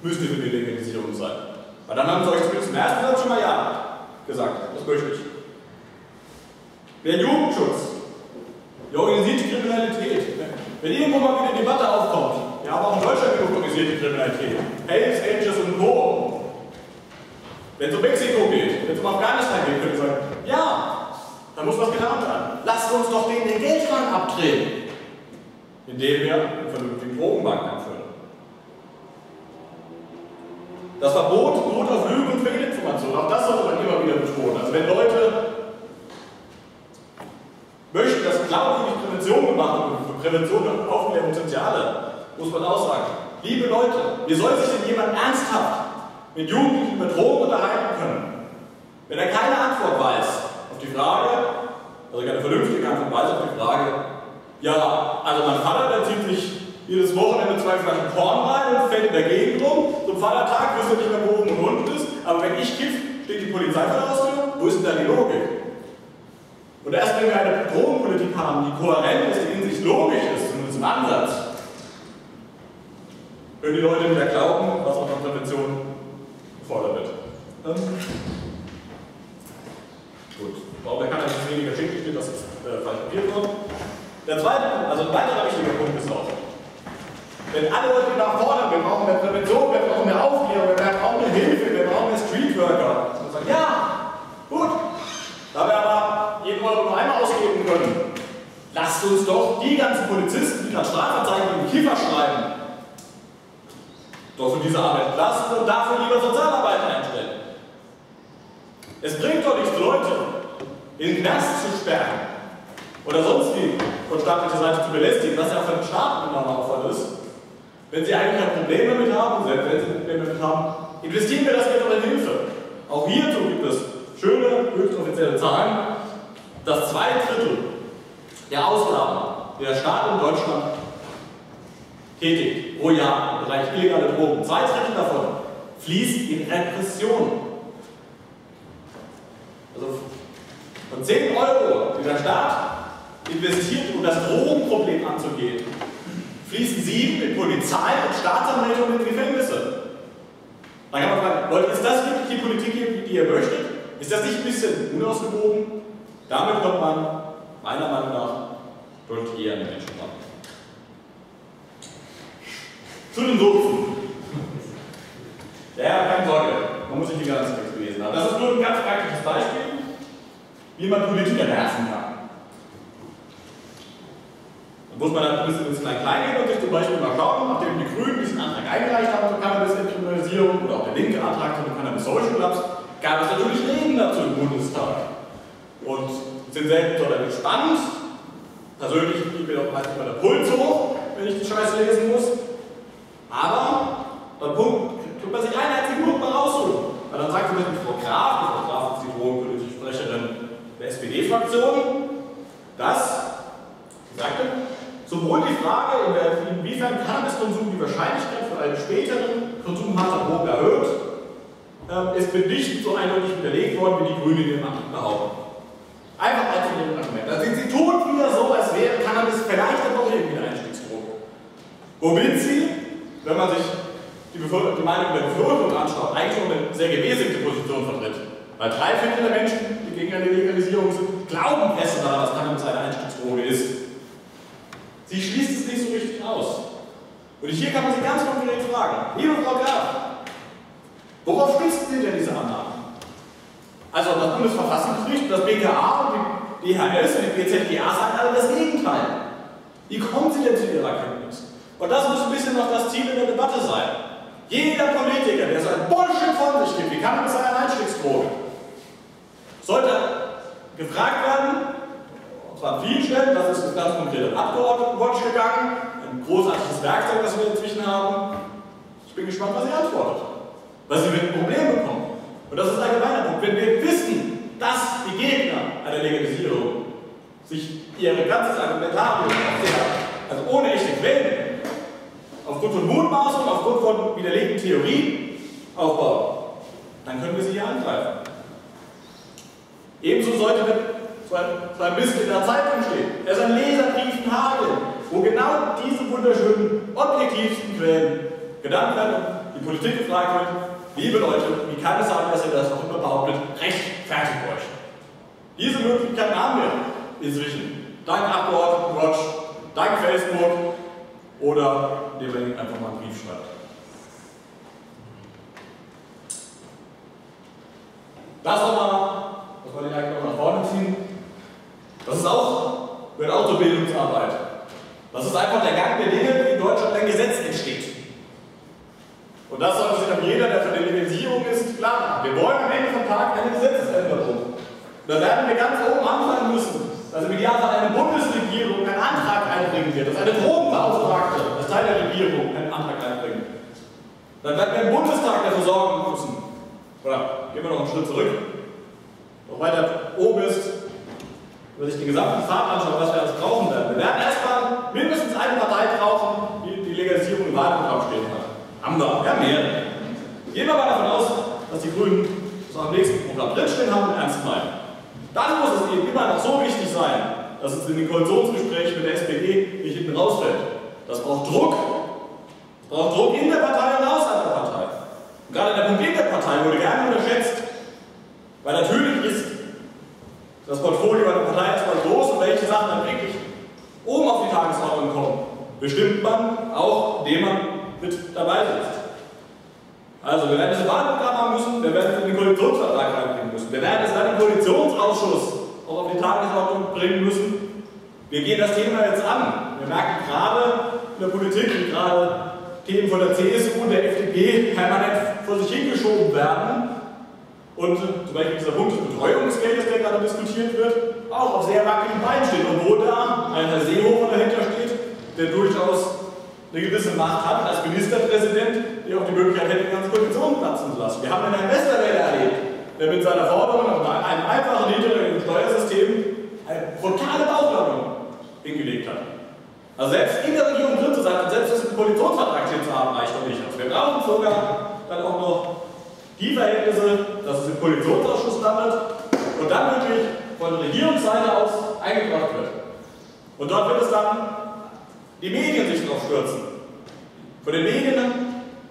müsst ihr für die Legalisierung sein. Weil dann haben sie euch im ersten Satz schon mal Ja gesagt. Das möchte ich. Der Jugendschutz, die organisierte Kriminalität. Wenn irgendwo mal wieder eine Debatte aufkommt, ja, aber auch in Deutschland gibt organisierte Kriminalität, Hells Angels und Co., wenn es um Mexiko geht, wenn es um Afghanistan geht, können wir sagen, ja, da muss was getan werden. Lasst uns doch denen den Geldhahn abdrehen, indem wir einen vernünftigen Drogenmarkt anführen. Das Verbot beruht auf Lügen und Fehlinformation. Auch das sollte man immer wieder betonen. Also wenn Leute möchten, dass glaubwürdig Prävention gemacht wird, für Prävention und Aufklärung sind ja alle, muss man auch sagen. Liebe Leute, wie soll sich denn jemand ernsthaft mit Jugendlichen über Drogen unterhalten können. Wenn er keine Antwort weiß auf die Frage, also keine vernünftige Antwort weiß auf die Frage, ja, also mein Vater, der zieht sich jedes Wochenende zwei Flaschen Korn rein und fällt in der Gegend rum, zum Vatertag wisst ihr nicht mehr, oben und unten ist, aber wenn ich kiff, steht die Polizei vor der Haustür, wo ist denn da die Logik? Und erst wenn wir eine Drogenpolitik haben, die kohärent ist, die in sich logisch ist, zumindest im Ansatz, können die Leute wieder glauben, was auch an Prävention gefordert wird. Ähm, gut, warum der kann das weniger schicken steht, das ist äh, falsch worden. Der zweite, also ein weiterer wichtiger Punkt ist auch, wenn alle Leute nach fordern, wir brauchen mehr Prävention, wir brauchen mehr Aufklärung, wir brauchen auch mehr Hilfe, wir brauchen mehr Streetworker. Sagen, ja, gut, da wir aber jeden Euro nur einmal ausgeben können, lasst uns doch die ganzen Polizisten, die dann Strafverzeichungen in Kiefer schreiben, doch von dieser Arbeit lassen und dafür lieber Sozialarbeiter einstellen. Es bringt doch nichts, Leute in den Knast zu sperren oder sonst wie von staatlicher Seite zu belästigen, was ja auch für den Staat ein enormer Aufwand ist. Wenn Sie eigentlich ein Problem damit haben, selbst wenn Sie ein Problem damit haben, investieren wir das Geld doch in Hilfe. Auch hierzu gibt es schöne, höchst offizielle Zahlen, dass zwei Drittel der Ausgaben, die der Staat in Deutschland tätigt pro Jahr im Bereich illegale Drogen, zwei Drittel davon fließt in Repression. Also von 10 Euro, die der Staat investiert, um das Drogenproblem anzugehen, fließen 7 in Polizei und Staatsanwältung in Gefängnisse. Dann kann man fragen, Leute, ist das wirklich die Politik, die ihr möchtet? Ist das nicht ein bisschen unausgewogen? Damit kommt man meiner Meinung nach deutlich eher an die Menschen ran. Zu den Sumpfen. Ja, keine Sorge, man muss nicht die ganze Text gelesen haben. Das ist nur ein ganz praktisches Beispiel, wie man Politiker nerven kann. Da muss man dann ein bisschen ins Klein-Klein gehen und sich zum Beispiel mal schauen, nachdem die Grünen diesen Antrag eingereicht haben zur Cannabis-Entkriminalisierung oder auch der linke Antrag zu den Cannabis-Social Clubs, gab es natürlich Reden dazu im Bundestag. Und sind selten total gespannt. Persönlich blieb mir doch meistens immer der Puls hoch, wenn ich die Scheiße lesen muss. Aber dann tut man sich einen einzigen Punkt mal rausholen. Weil dann sagt zum Beispiel Frau Graf, Frau Graf ist die drogenpolitische Sprecherin der SPD-Fraktion, dass, sowohl die Frage, inwiefern Cannabiskonsum die Wahrscheinlichkeit für einen späteren Konsum harter erhöht, äh, ist mitnichten so eindeutig widerlegt worden, wie die Grünen in Antrag behaupten. Einfach als Argument. Also sie tun wieder so, als wäre Cannabis vielleicht doch irgendwie eine Einstiegsdroge. Womit sie wenn man sich die, die Meinung der Bevölkerung anschaut, eigentlich schon eine sehr gemäßigte Position vertritt. Weil drei Viertel der Menschen, die gegen eine Legalisierung sind, glauben fest daran, dass Cannabis eine Einstiegsdroge ist. Sie schließt es nicht so richtig aus. Und hier kann man sich ganz konkret fragen, liebe Frau Graf, worauf stützen Sie denn diese Annahmen? Also das Bundesverfassungsgericht, das BKA und die DHS und die BZGA sagen alle das Gegenteil. Wie kommen Sie denn zu Ihrer Erkenntnis? Und das muss ein bisschen noch das Ziel in der Debatte sein. Jeder Politiker, der so ein Bullshit von sich gibt, wie kann man das eine Einstiegsdroge, sollte gefragt werden, zwar an vielen Stellen, das ist das ganz konkret im Abgeordnetenwatch gegangen, ein großartiges Werkzeug, das wir inzwischen haben. Ich bin gespannt, was sie antwortet. Weil sie wird ein Problem bekommen. Und das ist ein allgemeiner Punkt. Wenn wir wissen, dass die Gegner einer Legalisierung sich ihre ganzes Argumentarium, also ohne echte Quellen, aufgrund von Mutmaßungen, aufgrund von widerlegten Theorien aufbauen, dann können wir sie hier angreifen. Ebenso sollte ein Mist in der Zeitung stehen. Er ist ein Leserbrief Hagel, wo genau diese wunderschönen, objektivsten Quellen genannt werden und die Politik gefragt wird, liebe Leute, wie kann es sein, dass ihr das auch immer behauptet, rechtfertigt euch. Diese Möglichkeiten haben wir inzwischen. Dank Abgeordnetenwatch, dank Facebook, oder indem man einfach mal einen Brief schreibt. Das nochmal, das wollte ich eigentlich noch nach vorne ziehen. Das ist auch eine Autobildungsarbeit. Das ist einfach der Gang der Dinge, wie in Deutschland ein Gesetz entsteht. Und das sollte sich dann jeder, der für die Legalisierung ist, klar machen. Wir wollen am Ende vom Tag eine Gesetzesänderung. Da werden wir ganz oben anfangen müssen dass im Idealfall eine Bundesregierung einen Antrag einbringen wird, dass eine Drogenbeauftragte, das Teil der Regierung, einen Antrag einbringt. Dann werden wir im Bundestag dafür sorgen müssen. Oder gehen wir noch einen Schritt zurück. Noch weiter oben ist, wenn man sich den gesamten Pfad anschaut, was wir alles brauchen werden. Wir werden erstmal mindestens eine Partei brauchen, die die Legalisierung im Wahlprogramm stehen hat. Haben wir, haben mehr. Gehen wir mal davon aus, dass die Grünen das auch im nächsten Programm drinstehen haben und ernst meinen. Dann muss es eben immer noch so wichtig sein, dass es in den Koalitionsgesprächen mit der SPD nicht hinten rausfällt. Das braucht Druck. Es braucht Druck in der Partei und außerhalb der Partei. Und gerade der Punkt in der Partei wurde gerne unterschätzt. Weil natürlich ist das Portfolio einer Partei erstmal groß und welche Sachen dann wirklich oben auf die Tagesordnung kommen, bestimmt man auch, indem man mit dabei sitzt. Also, wir werden das Wahlprogramm haben müssen, wir werden den Koalitionsvertrag reinbringen müssen, wir werden es dann im Koalitionsausschuss auch auf die Tagesordnung bringen müssen. Wir gehen das Thema jetzt an. Wir merken gerade in der Politik, wie gerade Themen von der CSU und der FDP permanent vor sich hingeschoben werden. Und zum Beispiel dieser Punkt des Betreuungsgeldes, der gerade diskutiert wird, auch auf sehr wackeligen Beinen steht, obwohl da ein Herr Seehofer dahinter steht, der durchaus eine gewisse Macht hat als Ministerpräsident, der auch die Möglichkeit hätte, die ganze Koalition platzen zu lassen. Wir haben in Herrn Westerwelle erlebt, der mit seiner Forderung nach einem einfachen niedrigen Steuersystem eine brutale Bauchlandung hingelegt hat. Also selbst in der Regierung drin zu sein und selbst das im Koalitionsvertrag stehen zu haben, reicht doch nicht aus. Wir brauchen sogar dann auch noch die Verhältnisse, dass es im Koalitionsausschuss landet und dann wirklich von der Regierungsseite aus eingebracht wird. Und dort wird es dann die Medien sich darauf stürzen. Von den Medien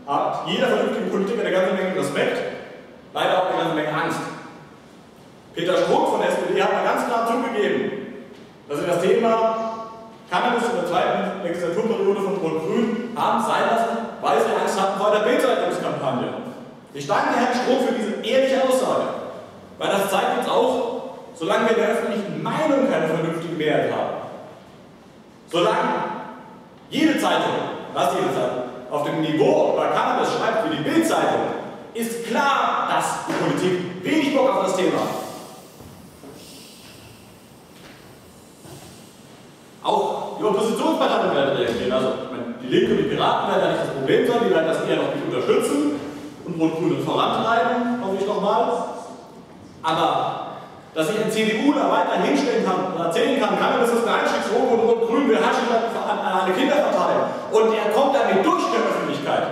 hat jeder vernünftige Politiker eine ganze Menge Respekt, leider auch eine ganze Menge Angst. Peter Struck von der SPD hat mal ganz klar zugegeben, dass sie das Thema Cannabis in der zweiten Legislaturperiode von Rot-Grün haben sein lassen, weil sie Angst hatten vor der Bildzeitungskampagne. Ich danke Herrn Struck für diese ehrliche Aussage, weil das zeigt uns auch, solange wir in der öffentlichen Meinung keine vernünftige Mehrheit haben, solange jede Zeitung, was jede Zeitung, auf dem Niveau über Cannabis schreibt wie die Bildzeitung, ist klar, dass die Politik wenig Bock auf das Thema hat. Auch die Oppositionsparteien werden reagieren. Also die Linke und die Piraten werden ja nicht das Problem sein, die werden das eher noch nicht unterstützen und Rot-Grün vorantreiben, hoffe ich nochmal. Aber dass sich ein CDUler weiter hinstellen kann und erzählen kann, Cannabis ist eine Einstiegsdroge und Rot-Grün will Haschisch an, eine Kinder verteilen. Und er kommt damit durch der Öffentlichkeit.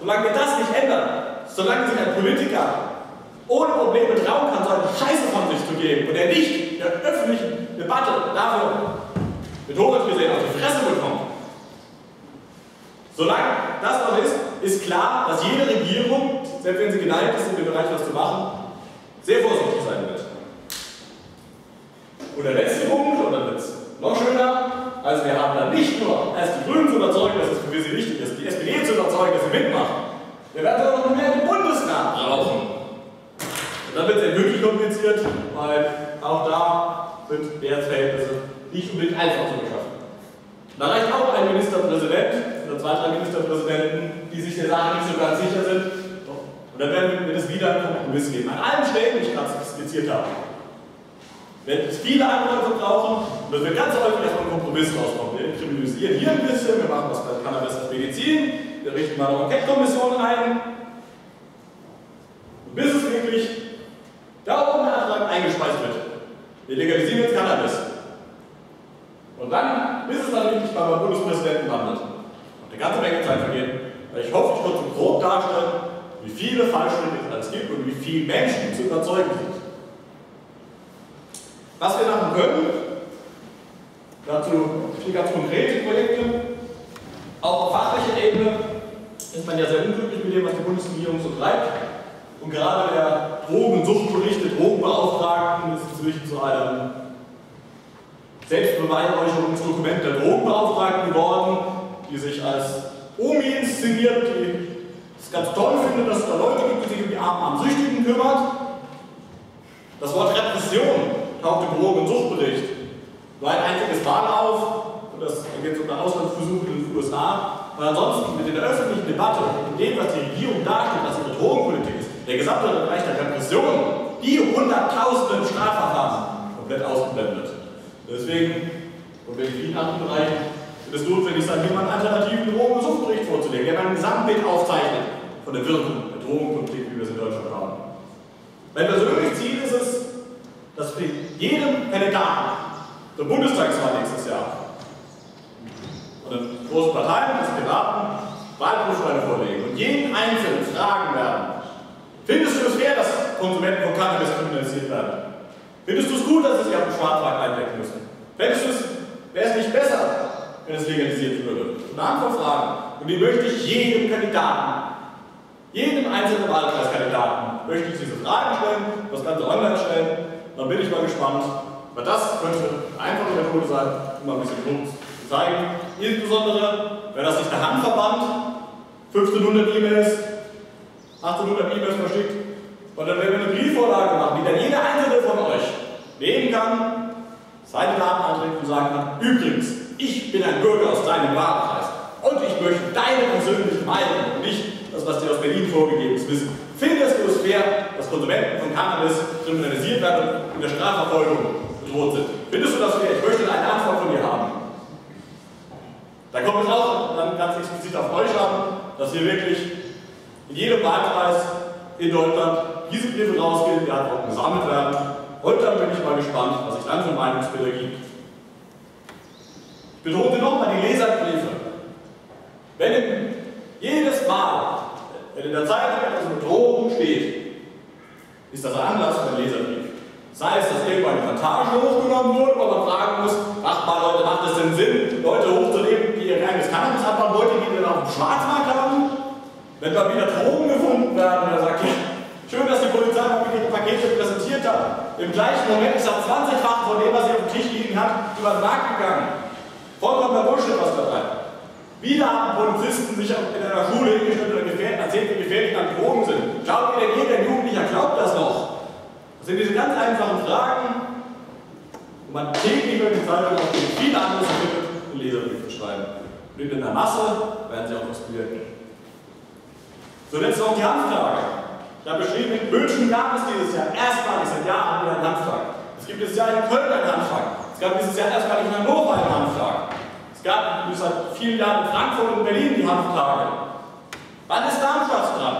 Solange wir das nicht ändern, solange sich ein Politiker ohne Probleme trauen kann, so eine Scheiße von sich zu geben und er nicht der öffentlichen Debatte dafür methodisch gesehen auf die Fresse bekommt, solange das noch ist, ist klar, dass jede Regierung, selbst wenn sie geneigt ist, in dem Bereich was zu machen, sehr vorsichtig sein wird. Und der letzte Punkt, und dann wird es noch schöner, also wir haben dann nicht nur erst die Grünen zu überzeugen, dass es für sie wichtig ist, die SPD zu überzeugen, dass sie mitmachen. Wir werden auch noch mehr im Bundesrat brauchen. Und dann wird es endgültig kompliziert, weil auch da sind Mehrheitsverhältnisse nicht unbedingt einfach zu beschaffen. Da reicht auch ein Ministerpräsident oder zwei, drei Ministerpräsidenten, die sich der Sache nicht so ganz sicher sind. Und dann werden wir es wieder einen Kompromiss geben. An allen Stellen, die ich gerade skizziert habe werden es viele andere verbrauchen und es wird ganz häufig erstmal ein Kompromiss rauskommen. Wir kriminalisieren hier ein bisschen, wir machen was bei Cannabis als Medizin, wir richten mal eine Enquete-Kommission ein. Und bis es wirklich da oben der Antrag eingespeist wird. Wir legalisieren jetzt Cannabis. Und dann, bis es dann wirklich beim Bundespräsidenten landet. Und eine ganze Menge Zeit vergeht. Weil ich hoffe, ich konnte grob darstellen, wie viele Fallstricke es gibt und wie viele Menschen zu überzeugen sind. Was wir machen können, dazu vier ganz konkrete Projekte, auch auf fachlicher Ebene ist man ja sehr unglücklich mit dem, was die Bundesregierung so treibt. Und gerade der Drogensuchtbericht der Drogenbeauftragten ist inzwischen zu einem Selbstbeweihräucherungsdokument der Drogenbeauftragten geworden, die sich als Omi inszeniert, die es ganz toll findet, dass es da Leute gibt, die sich um die armen, armen Süchtigen kümmert. Das Wort Repression taucht im Drogen- und Suchtbericht nur ein einziges Mal auf, und das geht sogar Auslandsversuche in den USA. Und ansonsten mit der öffentlichen Debatte, mit dem, was die Regierung darstellt, was ihre Drogenpolitik ist, der gesamte Bereich der Repression, die hunderttausenden Strafverfahren komplett ausgeblendet. Deswegen, und in vielen anderen Bereichen, wird es notwendig sein, hier mal einen alternativen Drogen- und Suchtbericht vorzulegen, der ein Gesamtbild aufzeichnet von der Wirkung der Drogenpolitik, wie wir es in Deutschland haben. Mein persönliches Ziel ist es, dass wir jedem Kandidaten zur Bundestagswahl nächstes Jahr den großen Parteien des Piraten Wahlprüfsteine vorlegen und jeden Einzelnen fragen werden, findest du es fair, dass Konsumenten von Cannabis kriminalisiert werden? Findest du es gut, dass sie sich auf den Schwarzmarkt eindecken müssen? Findest du es, wäre es nicht besser, wenn es legalisiert würde? Eine Antwort fragen. Und die möchte ich jedem Kandidaten, jedem einzelnen Wahlkreiskandidaten, möchte ich diese Fragen stellen, das Ganze online stellen dann bin ich mal gespannt, weil das könnte eine einfache Methode sein, um mal ein bisschen Druck zu zeigen. Insbesondere, wenn das nicht der Handverband 1500 E-Mails, 1800 E-Mails verschickt, und dann werden wir eine Briefvorlage machen, die dann jeder einzelne von euch nehmen kann, seine Daten anträgt und sagen kann, übrigens, ich bin ein Bürger aus deinem Wahlkreis und ich möchte deine persönliche Meinung und nicht das, was dir aus Berlin vorgegeben ist, wissen. Findest du es fair, dass Konsumenten von Cannabis kriminalisiert werden und in der Strafverfolgung bedroht sind? Findest du das fair? Ich möchte eine Antwort von dir haben. Da kommt es auch dann ganz explizit dass hier wirklich in jedem Wahlkreis in Deutschland diese Briefe rausgehen, die Antworten gesammelt werden. Und dann bin ich mal gespannt, was sich dann für Meinungsbilder gibt. Ich betone nochmal die Leserbriefe. Wenn jedes Mal, wenn in der Zeitung etwas mit Drogen steht, ist das Anlass für einen Leserbrief. Sei es, dass irgendwo eine Plantage hochgenommen wurde, wo man fragen muss, ach mal Leute, macht es denn Sinn, Leute hochzunehmen, die ihr reines Cannabis abbauen, Leute, die dann auf dem Schwarzmarkt haben? Wenn mal wieder Drogen gefunden werden, dann sagt ihr, schön, dass die Polizei die Pakete präsentiert hat. Im gleichen Moment ist das 20-fach von dem, was sie auf dem Tisch liegen hat, über den Markt gegangen. Vollkommener Bullshit, was da rein. Wieder haben Polizisten sich in einer Schule hingestellt und erzählt, wie gefährlich dann Drogen sind. Glaubt ihr denn jeder Jugendlicher glaubt das noch? Das sind diese ganz einfachen Fragen, wo man täglich über die Zeitung auf viele andere findet und Leserbriefe schreiben. Und in der Masse werden sie auch bewirken. Zuletzt noch die Hanftage. Ich habe beschrieben, in München gab es dieses Jahr erstmalig seit Jahren wieder einen Hanftag. Es gibt dieses Jahr in Köln einen Hanftag. Es gab dieses Jahr erstmalig in Hannover einen Hanftag. Es gab seit vielen Jahren in Frankfurt und Berlin die Hanftage. Wann ist Darmstadt dran?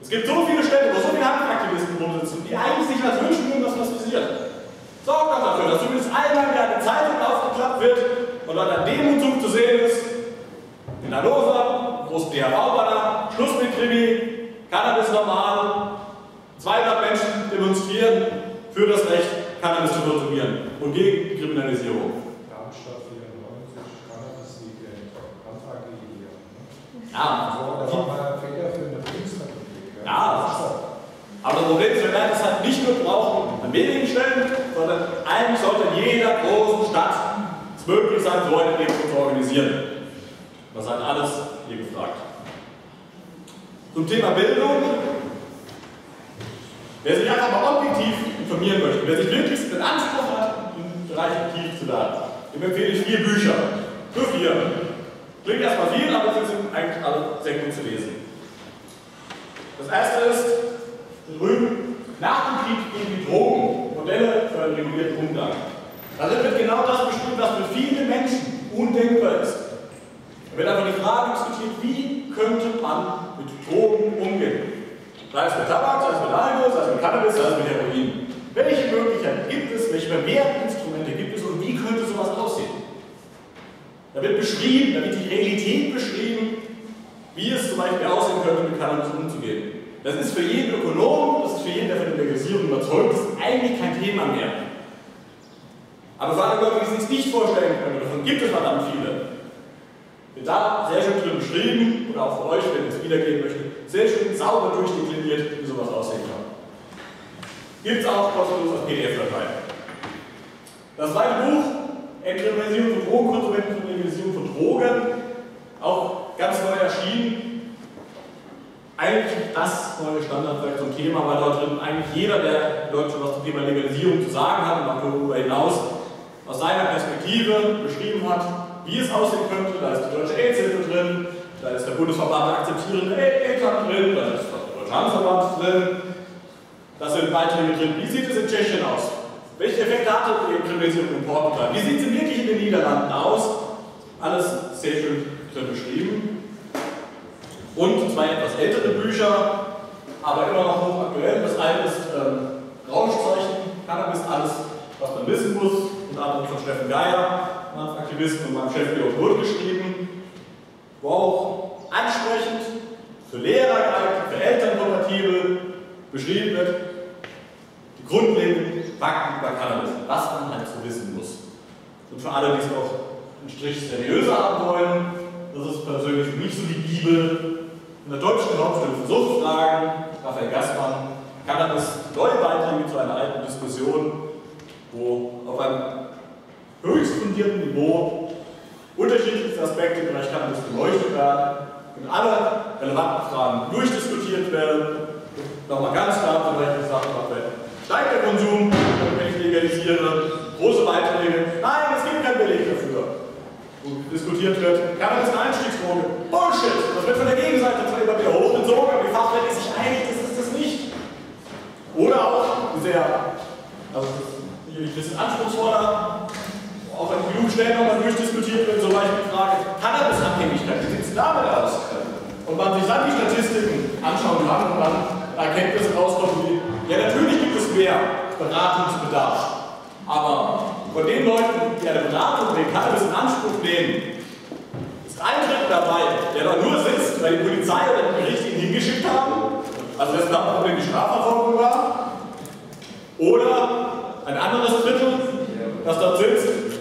Es gibt so viele Städte, wo so viele Handaktivisten rumsitzen, die eigentlich sich was wünschen würden, dass was passiert. Sorgt doch dafür, dass zumindest einmal wieder eine Zeitung aufgeklappt wird und dann ein Demozug zu sehen ist. In Hannover, großen DHV-Banner, Schluss mit Krimi, Cannabis normal, 200 Menschen demonstrieren für das Recht, Cannabis zu konsumieren und gegen die Kriminalisierung. Darmstadt 94, Cannabis-Weekend, Antrag hier. Ja, da war mal Bundesrepublik. Ja. Aber das Problem ist, wir werden es halt nicht nur brauchen an wenigen Stellen, sondern eigentlich sollte in jeder großen Stadt es möglich sein, so eine Demo zu organisieren. Das hat alles hier gefragt. Zum Thema Bildung. Wer sich einfach mal objektiv informieren möchte, wer sich wirklich den Anspruch hat, im Bereich aktiv zu werden, dem empfehle ich vier Bücher. Nur vier. Klingt erstmal viel, aber sie sind eigentlich alle sehr gut zu lesen. Das erste ist, drüben, nach dem Krieg gegen die Drogen, Modelle für einen regulierten Umgang. Darin wird genau das beschrieben, was für viele Menschen undenkbar ist. Da wird einfach die Frage diskutiert, wie könnte man mit Drogen umgehen? Sei es mit Tabak, sei es mit Alkohol, sei es mit Cannabis, sei es mit Heroin. Welche Möglichkeiten gibt es, welche bewährten Instrumente gibt es und wie könnte sowas aussehen? Da wird beschrieben, da wird die Realität beschrieben, wie es zum Beispiel aussehen könnte, mit Cannabis umzugehen. Das ist für jeden Ökonom, das ist für jeden, der von der Legalisierung überzeugt ist, eigentlich kein Thema mehr. Aber für alle Leute, die sich nicht vorstellen können, davon gibt es verdammt viele, wird da sehr schön drin beschrieben, oder auch für euch, wenn ihr es wiedergeben möchtet, sehr schön sauber durchdekliniert, wie sowas aussehen kann. Gibt es auch kostenlos als PDF-Datei. Das zweite Buch, Entkriminalisierung von Drogenkonsumenten und Legalisierung von Drogen, auch ganz neu erschienen. Eigentlich das neue Standardwerk zum Thema, weil dort drin eigentlich jeder, der Deutschland was zum Thema Legalisierung zu sagen hat und auch darüber hinaus aus seiner Perspektive beschrieben hat, wie es aussehen könnte. Da ist die Deutsche AIDS-Hilfe drin, da ist der Bundesverband der akzeptierenden Eltern drin, da ist der Deutsche Handverband drin. Da sind Beiträge drin. Wie sieht es in Tschechien aus? Welche Effekte hatte die Kriminalisierung in Portugal? Wie sieht es wirklich in den Niederlanden aus? Alles sehr schön drin beschrieben. Und zwei etwas ältere Bücher, aber immer noch hochaktuell. Das eine ist ähm, Rauschzeichen, Cannabis, alles, was man wissen muss. Unter anderem von Steffen Geier, Aktivisten und meinem Chef Georg Roth geschrieben. Wo auch ansprechend für Lehrer geeignet, für Eltern kompatibel beschrieben wird, die grundlegenden Fakten über Cannabis, was man halt so wissen muss. Und für alle, die es auch einen Strich seriöser haben wollen, das ist persönlich mich so die Bibel. In der deutschen Hauptstelle für Suchtfragen, Raphael Gassmann, Cannabis neue Beiträge zu einer alten Diskussion, wo auf einem höchst fundierten Niveau unterschiedlichste Aspekte im Bereich Cannabis beleuchtet werden und alle relevanten Fragen durchdiskutiert werden. Nochmal ganz klar Beispiel gesagt steigt der Konsum, legalisiere, große Beiträge, nein, es gibt keinen Beleg dafür. Wo diskutiert wird, Cannabis eine Einstiegsdroge. Bullshit! Das wird von der Gegenseite zwar immer wieder hochgezogen, aber die Fachwelt ist sich einig, das ist das nicht. Oder auch sehr, also das ist ein bisschen anspruchsvoller, auch an genug Stellen nochmal durchdiskutiert wird, zum Beispiel die Frage Cannabisabhängigkeit. Wie sieht es damit aus? Und man sich dann die Statistiken anschauen kann und dann Erkenntnisse rauskommen wie, ja natürlich gibt es mehr Beratungsbedarf, aber von den Leuten, die eine Beratung wegen Cannabis in Anspruch nehmen, ist ein Drittel dabei, der da nur sitzt, weil die Polizei oder die Gerichte ihn hingeschickt haben, also das Problem die Strafverfolgung war, oder ein anderes Drittel, das dort sitzt,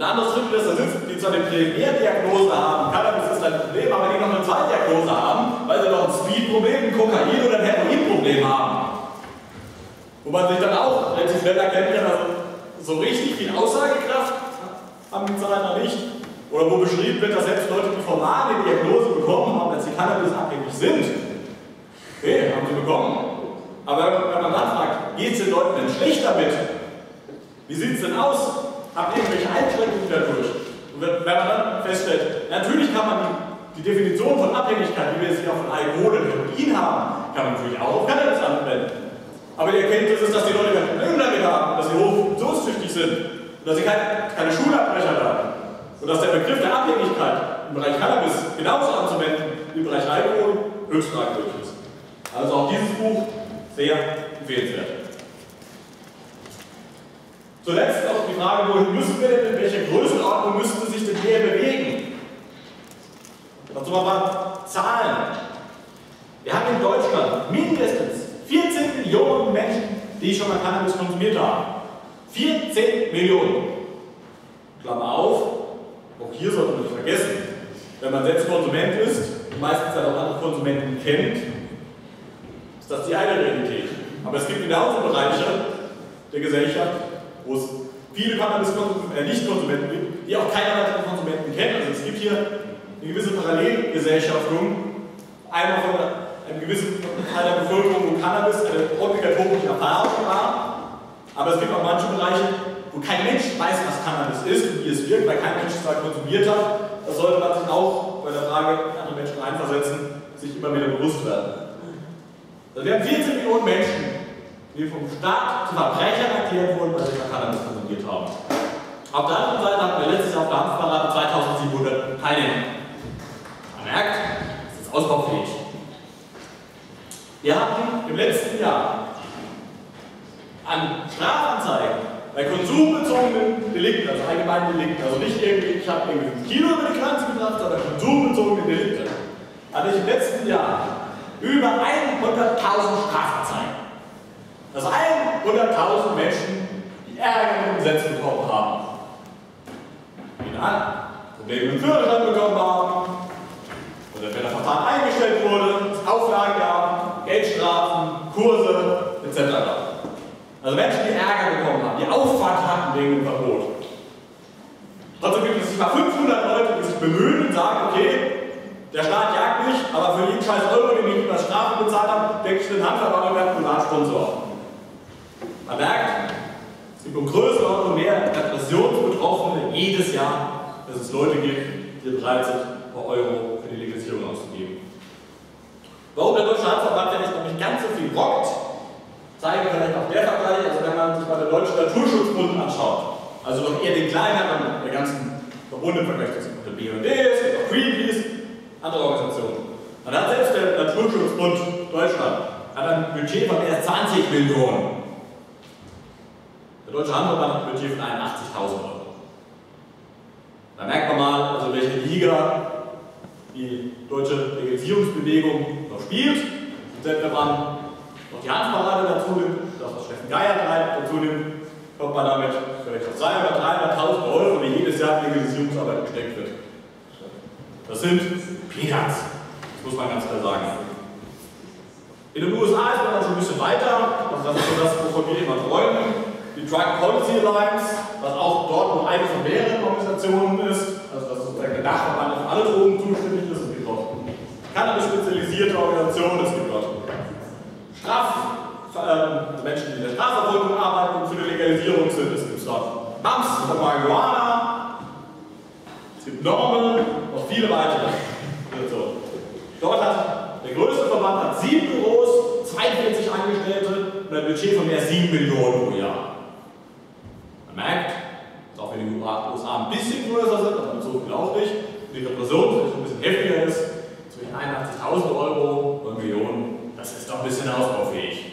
Ein anderes Drittel ist, da sitzen, die zwar eine Primärdiagnose haben, Cannabis ist ein Problem, aber die noch eine Zweitdiagnose haben, weil sie noch ein Speedproblem, ein Kokain- oder ein Heroinproblem haben. Wo man sich dann auch relativ schnell erkennen kann, also so richtig viel Aussagekraft haben die Zahlen noch nicht. Oder wo beschrieben wird, dass selbst Leute, die formal eine Diagnose bekommen haben, als sie cannabisabhängig sind, okay, haben sie bekommen. Aber wenn man dann fragt, geht es den Leuten denn schlecht damit? Wie sieht es denn aus? Ihr irgendwelche Einschränkungen dadurch? Und wenn man dann feststellt, natürlich kann man die, Definition von Abhängigkeit, wie wir sie auch von Alkohol und Heroin haben, kann man natürlich auch auf Cannabis anwenden. Aber die Erkenntnis ist, dass die Leute kein Problem damit haben, dass sie hoch funktionstüchtig sind und dass sie keine, keine Schulabbrecher werden. Und dass der Begriff der Abhängigkeit im Bereich Cannabis genauso anzuwenden wie im Bereich Alkohol höchst fragwürdig ist. Also auch dieses Buch sehr empfehlenswert. Zuletzt noch die Frage, wohin müssen wir denn, in welcher Größenordnung müsste sich denn mehr bewegen? Dazu mal ein Zahlen. Wir haben in Deutschland mindestens 14 Millionen Menschen, die schon mal Cannabis konsumiert haben. 14 Millionen. Klammer auf, auch hier sollte man nicht vergessen, wenn man selbst Konsument ist und meistens dann auch andere Konsumenten kennt, ist das die eine Realität. Aber es gibt genauso Bereiche der Gesellschaft, wo es viele Cannabis-Nicht-Konsumenten äh, gibt, die auch keine weiteren Konsumenten kennen. Also es gibt hier eine gewisse Parallelgesellschaftung, einmal von einem gewissen Teil der Bevölkerung, wo Cannabis eine obligatorische Erfahrung war, aber es gibt auch manche Bereiche, wo kein Mensch weiß, was Cannabis ist und wie es wirkt, weil kein Mensch es zwar konsumiert hat. Da sollte man sich auch bei der Frage, andere Menschen reinversetzen, sich immer wieder bewusst werden. Also wir haben 14 Millionen Menschen, die vom Staat zu Verbrechern erklärt wurden, weil sie Cannabis konsumiert haben. Auf der anderen Seite hatten wir letztes Jahr auf der Hanfparade 2700 Teilnehmer. Man merkt, es ist ausbaufähig. Wir hatten im letzten Jahr an Strafanzeigen bei konsumbezogenen Delikten, also allgemeinen Delikten, also nicht irgendwie, ich habe irgendwie ein Kilo über die Grenze gebracht, sondern konsumbezogene Delikte, hatte ich im letzten Jahr über 100.000 Strafanzeigen. Das 100.000 Menschen, die Ärger mit dem Gesetz bekommen haben. Final, Probleme mit dem Führerschein bekommen haben, oder wenn das Verfahren eingestellt wurde, es Auflagen gab, Geldstrafen, Kurse etc. Also Menschen, die Ärger bekommen haben, die Auffahrt hatten wegen dem Verbot. Trotzdem gibt es nicht mal 500 Leute, die sich bemühen und sagen, okay, der Staat jagt mich, aber für jeden scheiß Euro, den ich über Strafen bezahlt habe, denke ich den Handverwaltung und Privatsponsor. Man merkt, es gibt um Größenordnung mehr Repressionsbetroffene jedes Jahr, dass es Leute gibt, die bereit sind, ein paar Euro für die Legalisierung auszugeben. Warum der Deutsche Handverband ja nicht noch nicht ganz so viel rockt, zeigen vielleicht auch der Vergleich, also wenn man sich mal den Deutschen Naturschutzbund anschaut, also noch eher den kleineren der ganzen Verbunde vergleicht, es gibt der BND, es gibt auch Greenpeace, andere Organisationen. Dann hat selbst der Naturschutzbund Deutschland hat ein Budget von erst 20 Millionen. Deutsche Handverband hat ein Budget von 81.000 Euro. Da merkt man mal, also welche Liga die deutsche Legalisierungsbewegung noch spielt. Selbst wenn man noch die Handparade dazu nimmt, das, was Steffen Geier treibt, dazu nimmt, kommt man damit vielleicht auf 200.000 oder 300.000 Euro, die jedes Jahr in Legalisierungsarbeit gesteckt wird. Das sind Peanuts, das muss man ganz klar sagen. In den USA ist man dann schon ein bisschen weiter, also das ist so das, wovon wir immer träumen die Drug Policy Alliance, was auch dort nur eine von mehreren Organisationen ist, also das sozusagen der Dachverband für alle Drogen zuständig ist. Es gibt dort keine spezialisierte Organisation, es gibt dort Straf, äh, Menschen, die in der Strafverfolgung arbeiten und für die Legalisierung sind. Es gibt dort BAMS für Marihuana, es gibt Normen, noch viele weitere. So. Dort hat der größte Verband hat sieben Büros, 42 Angestellte und ein Budget von mehr als 7 Millionen pro Jahr. Man merkt, dass auch wenn die USA ein bisschen größer sind, aber so viel auch nicht, die Repression vielleicht ein bisschen heftiger ist, zwischen 81.000 Euro und Millionen, das ist doch ein bisschen ausbaufähig.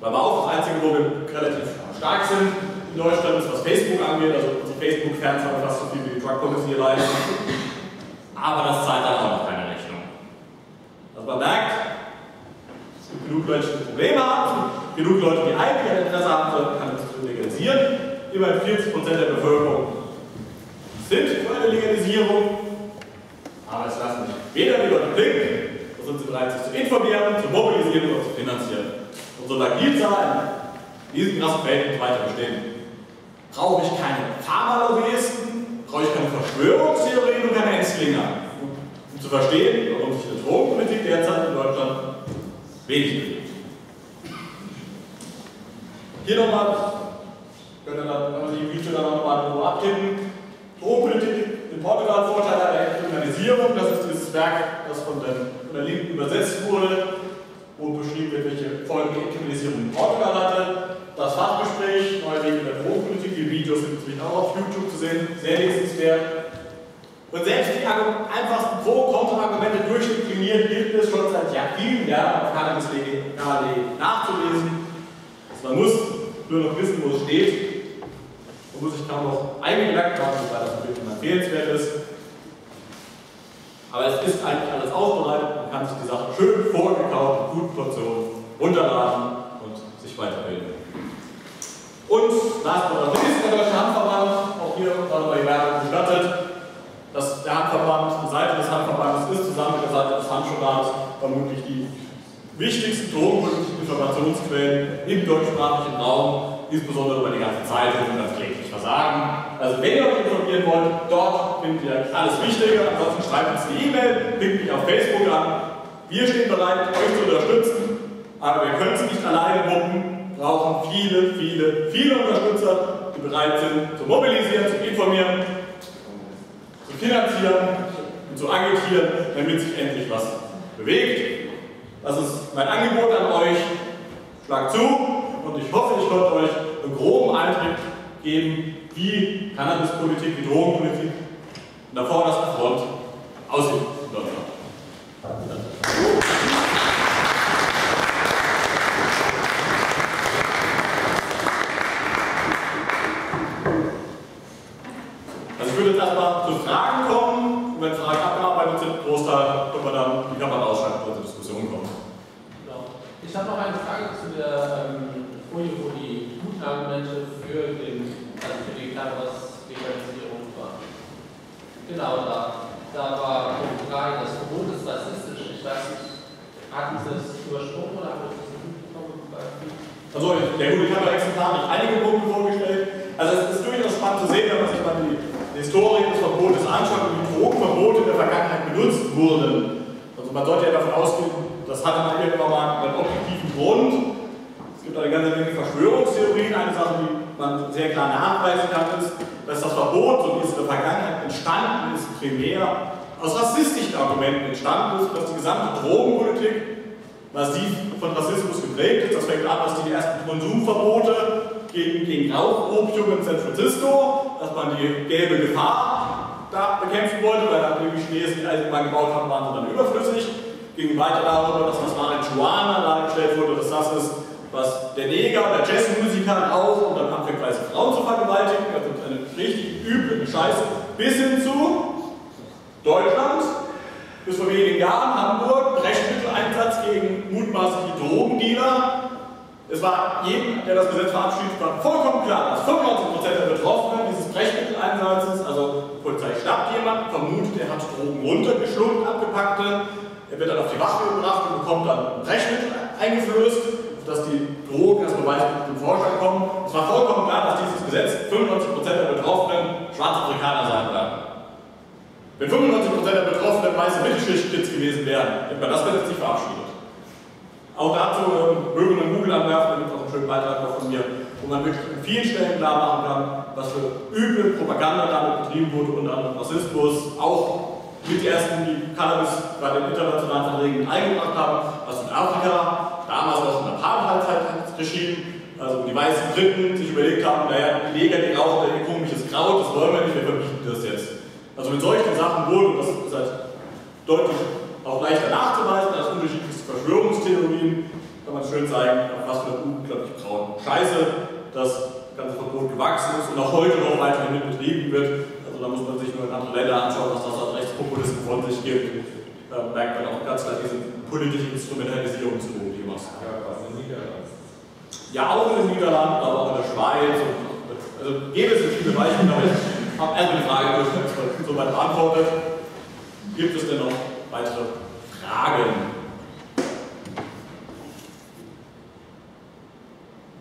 Weil wir auch das Einzige, wo wir relativ stark sind in Deutschland, ist was Facebook angeht, also die Facebook-Fans haben fast so viel wie die Drug Policy Alliance. Aber das zahlt dann auch noch keine Rechnung. Also man merkt, es gibt genug Leute, die Probleme haben, genug Leute, die eigentlich ein Interesse haben, Cannabis zu legalisieren. Immerhin 40% der Bevölkerung sind für eine Legalisierung, aber es lassen sich weder die Leute blicken, noch sind sie bereit, sich zu informieren, zu mobilisieren oder zu finanzieren. Und solange die Zahlen diesen krassen Feld weiter bestehen, brauche ich keine Pharmalobbyisten, brauche ich keine Verschwörungstheorien und keine Ängstlinger, um zu verstehen, warum sich die Drogenpolitik derzeit in Deutschland wenig bewegt. Hier nochmal, können dann, wenn wir die Video dann nochmal Ruhe abtippen. Drogenpolitik in Portugal Vorteile der Kriminalisierung, das ist dieses Werk, das von, den, von der Linken übersetzt wurde, wo beschrieben wird, welche Folgen die Kriminalisierung in Portugal hatte. Das Fachgespräch, neue Wege der Drogenpolitik, die Videos sind inzwischen auch auf YouTube zu sehen, sehr lesenswert. Und selbst die einfachsten Pro-Kontra-Argumente durchdekliniert gilt es schon seit Jahr, vielen Jahren auf Cannabis.de nachzulesen. Man muss nur noch wissen, wo es steht. Muss sich kaum noch eingemerkt haben, wobei das natürlich immer empfehlenswert ist. Aber es ist eigentlich alles aufbereitet. Man kann sich die Sachen schön vorgekaut, in guten Portionen runterladen und sich weiterbilden. Und last but not least, der Deutsche Handverband, auch hier war die Werbung gestattet, dass der Handverband, die Seite des Handverbandes ist zusammen mit der Seite des Handjournals vermutlich die wichtigsten drogenpolitischen Informationsquellen im deutschsprachigen Raum, insbesondere über die ganze Zeit, wo wir das täglich versagen. Also wenn ihr euch informieren wollt, dort findet ihr alles Wichtige. Ansonsten schreibt uns eine E-Mail, pinkt mich auf Facebook an. Wir stehen bereit, euch zu unterstützen, aber wir können es nicht alleine wuppen, brauchen viele, viele, viele Unterstützer, die bereit sind, zu mobilisieren, zu informieren, zu finanzieren und zu agitieren, damit sich endlich was bewegt. Das ist mein Angebot an euch. Schlagt zu und ich hoffe, ich konnte euch einen groben Einblick geben, wie Cannabispolitik, wie Drogenpolitik in der vordersten Front aussieht in Deutschland. Also ich würde jetzt erstmal zu Fragen kommen. Und wenn Fragen abgearbeitet sind, Großteil, können wir dann die Kamera ausschalten und zur Diskussion kommen. Ich habe noch eine Frage zu der ähm, Folie, wo die guten Argumente für, den, also für die Cannabis-Legalisierung waren. Genau, da, da war Punkt 3, das Verbot ist rassistisch. Ich weiß nicht, hatten Sie das übersprungen oder haben Sie das gut bekommen? Also, ja gut, ich habe exemplarisch einige Punkte vorgestellt. Also es ist durchaus spannend zu sehen, wenn man sich mal die Historik des Verbotes anschaut und wie Drogenverbote in der Vergangenheit benutzt wurden. Also man sollte ja davon ausgehen, das hatte man irgendwann mal einen objektiven Grund. Gibt eine ganze Menge Verschwörungstheorien. Eine Sache, die man sehr klar nachweisen kann, ist, dass das Verbot, so wie es in der Vergangenheit entstanden ist, primär aus rassistischen Argumenten entstanden ist, dass die gesamte Drogenpolitik massiv von Rassismus geprägt ist. Das fängt an, dass die ersten Konsumverbote gegen, gegen Rauchopium in San Francisco, dass man die gelbe Gefahr da bekämpfen wollte, weil nachdem die Chinesen die Eisenbahn gebaut haben, waren sie dann überflüssig. Ging weiter darüber, dass das Marihuana dargestellt wurde, dass das ist, was der Neger, der Jazzmusiker und dann anfängt, weiße Frauen zu vergewaltigen. Also eine richtig üble Scheiße. Bis hin zu Deutschland, bis vor wenigen Jahren Hamburg, Rechtsmitteleinsatz gegen mutmaßliche Drogendealer. Es war jedem, der das Gesetz verabschiedet war, vollkommen klar, dass 95% der Betroffenen dieses Brechmitteleinsatzes, also die Polizei schnappt jemanden, vermutet, er hat Drogen runtergeschluckt, abgepackte, er wird dann auf die Wache gebracht und bekommt dann Brechmittel eingeflößt, dass die Drogen als Beweis zum Vorschein kommen. Es war vollkommen klar, dass dieses Gesetz 95% der Betroffenen Schwarzafrikaner sein werden. Wenn 95% der Betroffenen weiße Mittelschicht-Kids gewesen wären, hätte man das Gesetz nicht verabschiedet. Auch dazu ähm, mögen und Google anwerfen, da gibt es auch einen schönen Beitrag noch von mir, wo man wirklich an vielen Stellen klar machen kann, was für üble Propaganda damit betrieben wurde, unter anderem Rassismus, auch mit ersten, die Cannabis bei den internationalen Verträgen eingebracht haben, aus Südafrika, damals aus dem Apartheid-Regime, Also die weißen Briten sich überlegt haben, naja, die Neger, die rauchen ein komisches Kraut, das wollen wir nicht, wir verbieten das jetzt. Also mit solchen Sachen wurden, das ist halt deutlich auch leichter nachzuweisen als unterschiedlichste Verschwörungstheorien, kann man schön zeigen, auf was für unglaublich grauen Scheiße das ganze Verbot gewachsen ist und auch heute noch weiterhin mit betrieben wird. Also da muss man sich nur in andere Länder anschauen, was das Rechtspopulisten von sich gibt. Da merkt man auch ganz klar diese politische Instrumentalisierung des Themas. Ja, was in Niederlanden. Ja, auch in den Niederlanden, aber auch in der Schweiz. Und, also gäbe es viele Beispiele, aber ich habe erstmal die Frage soweit beantwortet. Gibt es denn noch weitere Fragen?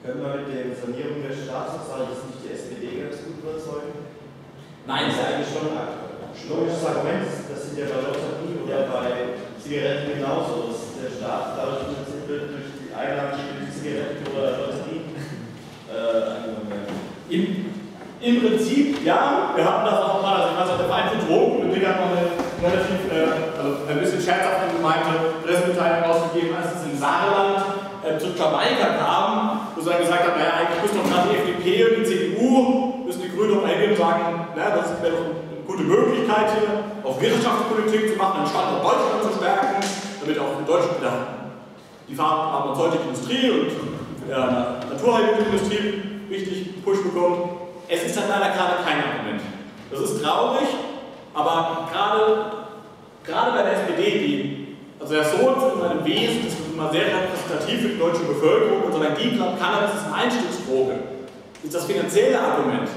Können wir mit der Sanierung der Staatshaushalte nicht die SPD ganz gut überzeugen? Nein, Das ist ja eigentlich schon ein logisches Argument. Das sind ja bei Lotterie oder bei Zigaretten genauso. Dass der Staat dadurch im Prinzip durch die Einnahmen durch Zigaretten oder Lotterie äh. Im, Im Prinzip, ja, wir hatten das auch mal, also ich weiß auch, der Verein für Drogenpolitik hat mal eine relativ, äh, also ein bisschen scherzhaft gemeinte Pressemitteilung ausgegeben, als es in Saarland äh, zu Jamaika kam, wo sie dann gesagt hat, naja, eigentlich müssen doch gerade die FDP und die CDU, müssen die Grünen doch mal hingehen und sagen, na, das wäre doch eine gute Möglichkeit hier, auf Wirtschaftspolitik zu machen, den Standort Deutschland zu stärken, damit auch in Deutschland wieder die pharmazeutische Industrie und ja, Naturheilmittelindustrie richtig Push bekommt. Es ist halt leider gerade kein Argument. Das ist traurig, aber gerade, gerade bei der SPD, die, also der Sohn in seinem Wesen ist immer sehr repräsentativ für die deutsche Bevölkerung und solange die glaubt, Cannabis ist eine Einstiegsdroge, ist das finanzielle Argument,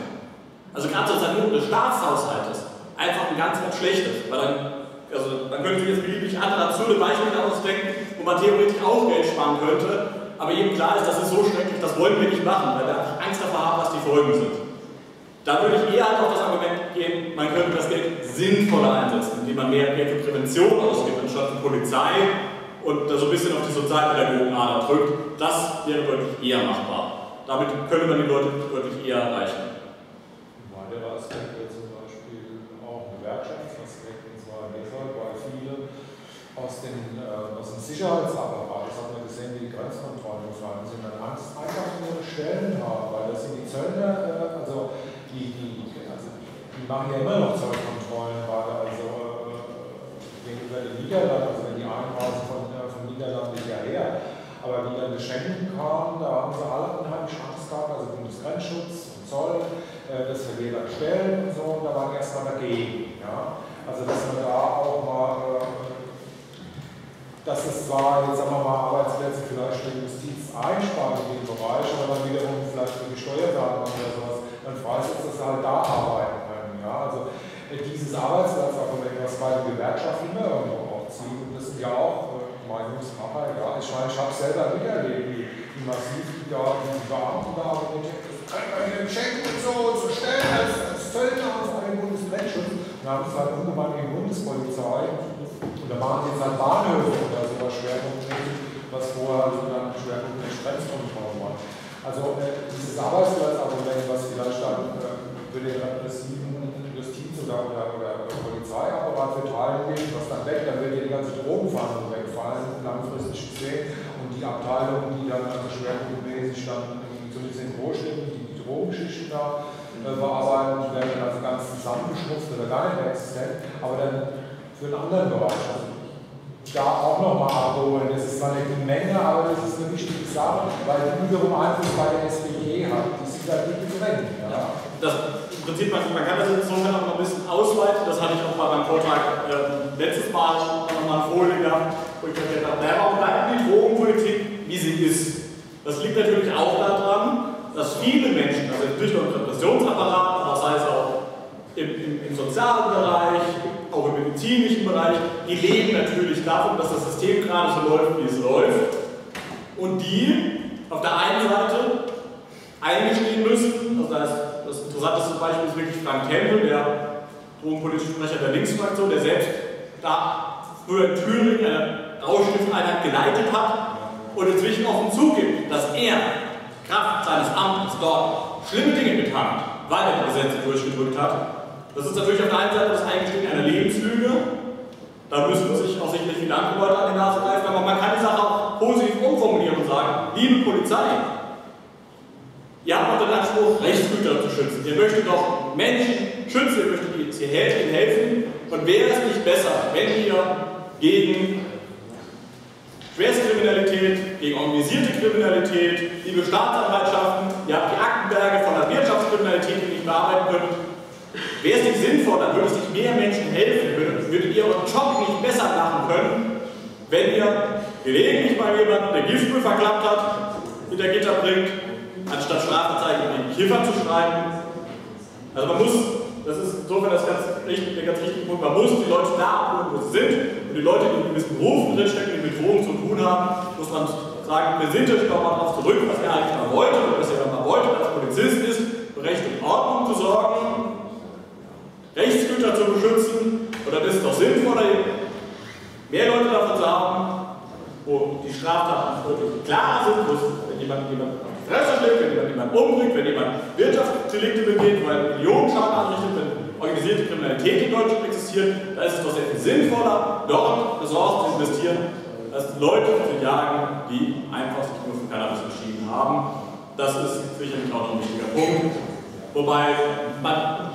also gerade zur Sanierung des Staatshaushaltes, einfach ein ganz, ganz schlechtes, weil dann also man könnte jetzt beliebig andere absurde Beispiele ausdenken, wo man theoretisch auch Geld sparen könnte, aber jedem klar ist, das ist so schrecklich, das wollen wir nicht machen, weil wir einfach Angst davor haben, was die Folgen sind. Da würde ich eher halt auf das Argument gehen, man könnte das Geld sinnvoller einsetzen, indem man mehr Geld für Prävention ausgibt, anstatt für Polizei und da so ein bisschen auf die Sozialpädagogenader drückt. Das wäre deutlich eher machbar. Damit könnte man die Leute deutlich eher erreichen. Meine Aspekt wäre zum Beispiel auch ein Gewerkschaftsaspekt, und zwar deshalb, weil viele aus, den, äh, aus dem Sicherheitsapparat, das hat man gesehen, wie die Grenzkontrollen gefallen sind, dann Angst einfach nur Stellen haben, weil das sind die Zöllner, äh, also die, die, also die machen ja immer noch Zollkontrollen, gerade also äh, gegenüber den Niederlanden, also wenn die Einreise von, äh, von Niederlanden nicht her, aber die dann Schengen kamen, da haben sie alle unheimlich Angst gehabt, also Bundesgrenzschutz und Zoll, dass wir Wähler stellen und so, und da waren erstmal dagegen. Ja? Also dass man da auch mal, dass es zwar, jetzt sagen wir mal, Arbeitsplätze vielleicht für die Justiz einsparen in dem Bereich, aber dann wiederum vielleicht für die Steuerdaten oder sowas, dann freisetzt, dass sie halt da arbeiten können. Ja? Also äh, dieses Arbeitsplatzargument, was bei den Gewerkschaften immer irgendwo auch zieht, und das sind ja auch äh, Meinungsmacher, ja, ich meine, ich habe es selber miterlebt, wie, wie massiv die da, die Beamten da argumentiert, das kann man hier schenken und so zu stellen als, als Zöllner und vor allem Bundesmenschen. Da haben sie halt umgewandt gegen Bundespolizei und da machen sie jetzt halt Bahnhöfe oder sowas schwerpunktmäßig, was vorher also dann schwerpunktmäßig Grenzkontrollen war. Also äh, dieses Arbeitsplatzargument, was vielleicht dann äh, für den repressiven Justiz- oder, oder, oder, Polizeiapparat für Teilen geht, was dann weg, dann wird die ganze Drogenverhandlung wegfallen, langfristig gesehen. Und die Abteilungen, die dann also schwerpunktmäßig dann zumindest in Großstädten die, die Drogengeschichten da äh, bearbeiten, die werden dann also ganz zusammengeschrumpft oder gar nicht mehr existent, aber dann für einen anderen Bereich. Also da auch nochmal abholen. Das ist zwar die Menge, aber das ist eine wichtige Sache, weil die wiederum Einfluss bei der SPD hat. Die sind da nicht gering. Ja. Das, Im Prinzip, man, kann das insofern auch noch ein bisschen ausweiten. Das hatte ich auch mal beim Vortrag äh, letztes Mal nochmal eine Folie gehabt, wo ich gesagt habe, naja, warum bleibt die Drogenpolitik, wie sie ist? Das liegt natürlich auch daran, dass viele Menschen, also durch den Repressionsapparat, aber sei es auch im, im, im sozialen Bereich, auch im medizinischen Bereich, die leben natürlich davon, dass das System gerade so läuft, wie es läuft. Und die auf der einen Seite eingestehen müssen, also das, das interessanteste Beispiel ist wirklich Frank Tempel, der drogenpolitische Sprecher der Linksfraktion, der selbst da früher in Thüringen eine Rauschgifteinheit geleitet hat und inzwischen offen zugibt, dass er Kraft seines Amtes dort schlimme Dinge getan hat, weil er Gesetze durchgedrückt hat. Das ist natürlich auf der einen Seite das Eingestehen einer Lebenslüge. Da müssen sich auch sicherlich viele andere Leute an die Nase greifen, aber man kann die Sache auch positiv umformulieren und sagen, liebe Polizei, Ihr habt doch den Anspruch, Rechtsgüter zu schützen. Ihr möchtet doch Menschen schützen, ihr möchtet ihnen helfen. Und wäre es nicht besser, wenn ihr gegen Schwerstkriminalität, gegen organisierte Kriminalität, liebe Staatsanwaltschaften, ihr habt die Aktenberge von der Wirtschaftskriminalität, die nicht bearbeiten könnt. Wäre es nicht sinnvoll, dann würde es nicht mehr Menschen helfen, würdet, ihr euren Job nicht besser machen können, wenn ihr gelegentlich mal jemanden, der Giftmüll verklappt hat, hinter Gitter bringt, anstatt Strafzeichen gegen Kiffer zu schreiben. Also man muss, das ist insofern das ganz richtig, der ganz richtige Punkt, man muss die Leute da abholen, wo sie sind. Und die Leute, die in gewissen Berufen drinstecken, die mit Drogen zu tun haben, muss man sagen, wir sind jetzt nochmal darauf zurück, was er eigentlich mal wollte, und was er mal wollte als Polizist ist, Zu beschützen, oder ist es doch sinnvoller, mehr Leute davon zu haben, wo die Straftaten wirklich klar sind, wo es, wenn jemand jemand auf die Fresse schlägt, wenn jemand jemanden umbringt, wenn jemand Wirtschaftsdelikte begeht, wo er Millionenschaden anrichtet, wenn organisierte Kriminalität in Deutschland existiert, da ist es doch sehr viel sinnvoller, dort Ressourcen zu investieren, als Leute zu jagen, die einfach sich nur für Cannabis entschieden haben. Das ist sicherlich auch noch ein wichtiger Punkt. Wobei man,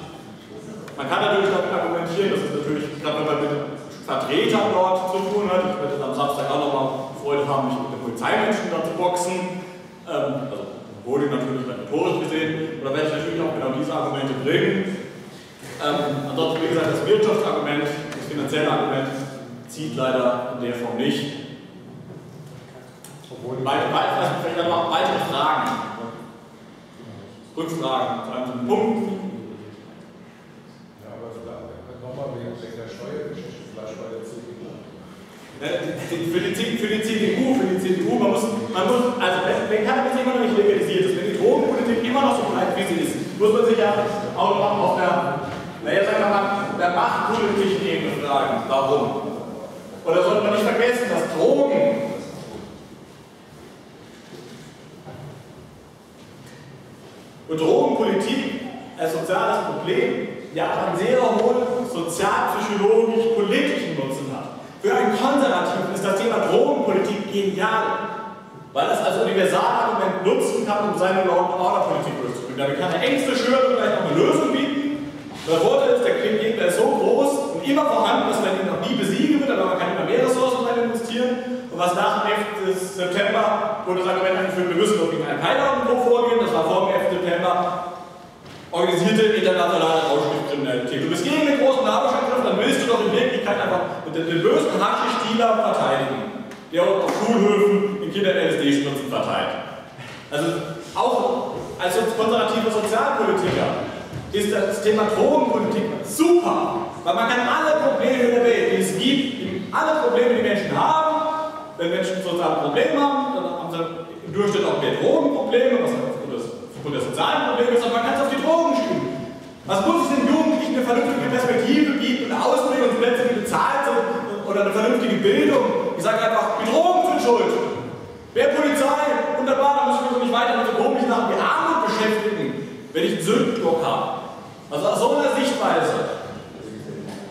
man kann natürlich damit argumentieren, das ist natürlich, gerade wenn man mit Vertretern dort zu tun hat. Ich werde am Samstag auch nochmal Freude haben, mich mit den Polizeimenschen da zu boxen. Ähm, also wurde natürlich rhetorisch gesehen. Oder werde ich natürlich auch genau diese Argumente bringen. Ähm, ansonsten, wie gesagt, das Wirtschaftsargument, das finanzielle Argument zieht leider in der Form nicht. Weiter, weiter, vielleicht noch weitere Fragen. Rückfragen zu einzelnen Punkten. Ja, aber nochmal wegen der Steuergeschichte, vielleicht bei der CDU. Für die, für die CDU, für die CDU, man muss, man muss also wenn, wenn Cannabis immer noch nicht legalisiert ist, wenn die Drogenpolitik immer noch so breit wie sie ist, muss man sich ja auch noch auf der, naja, sagen wir mal, der machtpolitischen Ebene fragen, warum? Oder sollte man nicht vergessen, dass Drogen und Drogenpolitik als soziales Problem ja auch einen sehr hohen sozialpsychologisch-politischen Nutzen hat. Für einen Konservativen ist das Thema Drogenpolitik genial, weil es als Universalargument nutzen kann, um seine Law-and-Order-Politik durchzuführen. Damit kann er Ängste schüren und vielleicht auch eine Lösung bieten. Der Vorteil ist, der Gegner ist so groß und immer vorhanden, dass man ihn noch nie besiegen wird, aber man kann immer mehr Ressourcen rein investieren. Und was nach dem 11. September wurde das Argument angeführt, wir müssen doch gegen Al-Qaida irgendwo vorgehen, das war vor dem 11. September organisierte internationale Rauschgiftkriminalität. Du bist gegen den großen Nahbeschangriff, dann willst du doch in Wirklichkeit einfach den, den bösen Haschisch-Dealer verteidigen, der auf Schulhöfen in Kindern LSD-Spritzen verteilt. Also auch als konservativer Sozialpolitiker ist das Thema Drogenpolitik super, weil man kann alle Probleme der Welt, die es gibt, alle Probleme, die Menschen haben, wenn Menschen soziale Probleme haben, dann haben sie im Durchschnitt auch mehr Drogenprobleme, was aufgrund der sozialen Probleme ist, aber man kann es auf die Drogen schieben. Was muss es den Jugendlichen eine vernünftige Perspektive bieten, eine Ausbildungsplätze, die bezahlt sind oder eine vernünftige Bildung? Ich sage einfach, die Drogen sind schuld. Wer Polizei, wunderbar, dann müssen wir uns nicht weiter mit so komischen Sachen wie Armut beschäftigen, wenn ich einen Sündenblock habe. Also aus so einer Sichtweise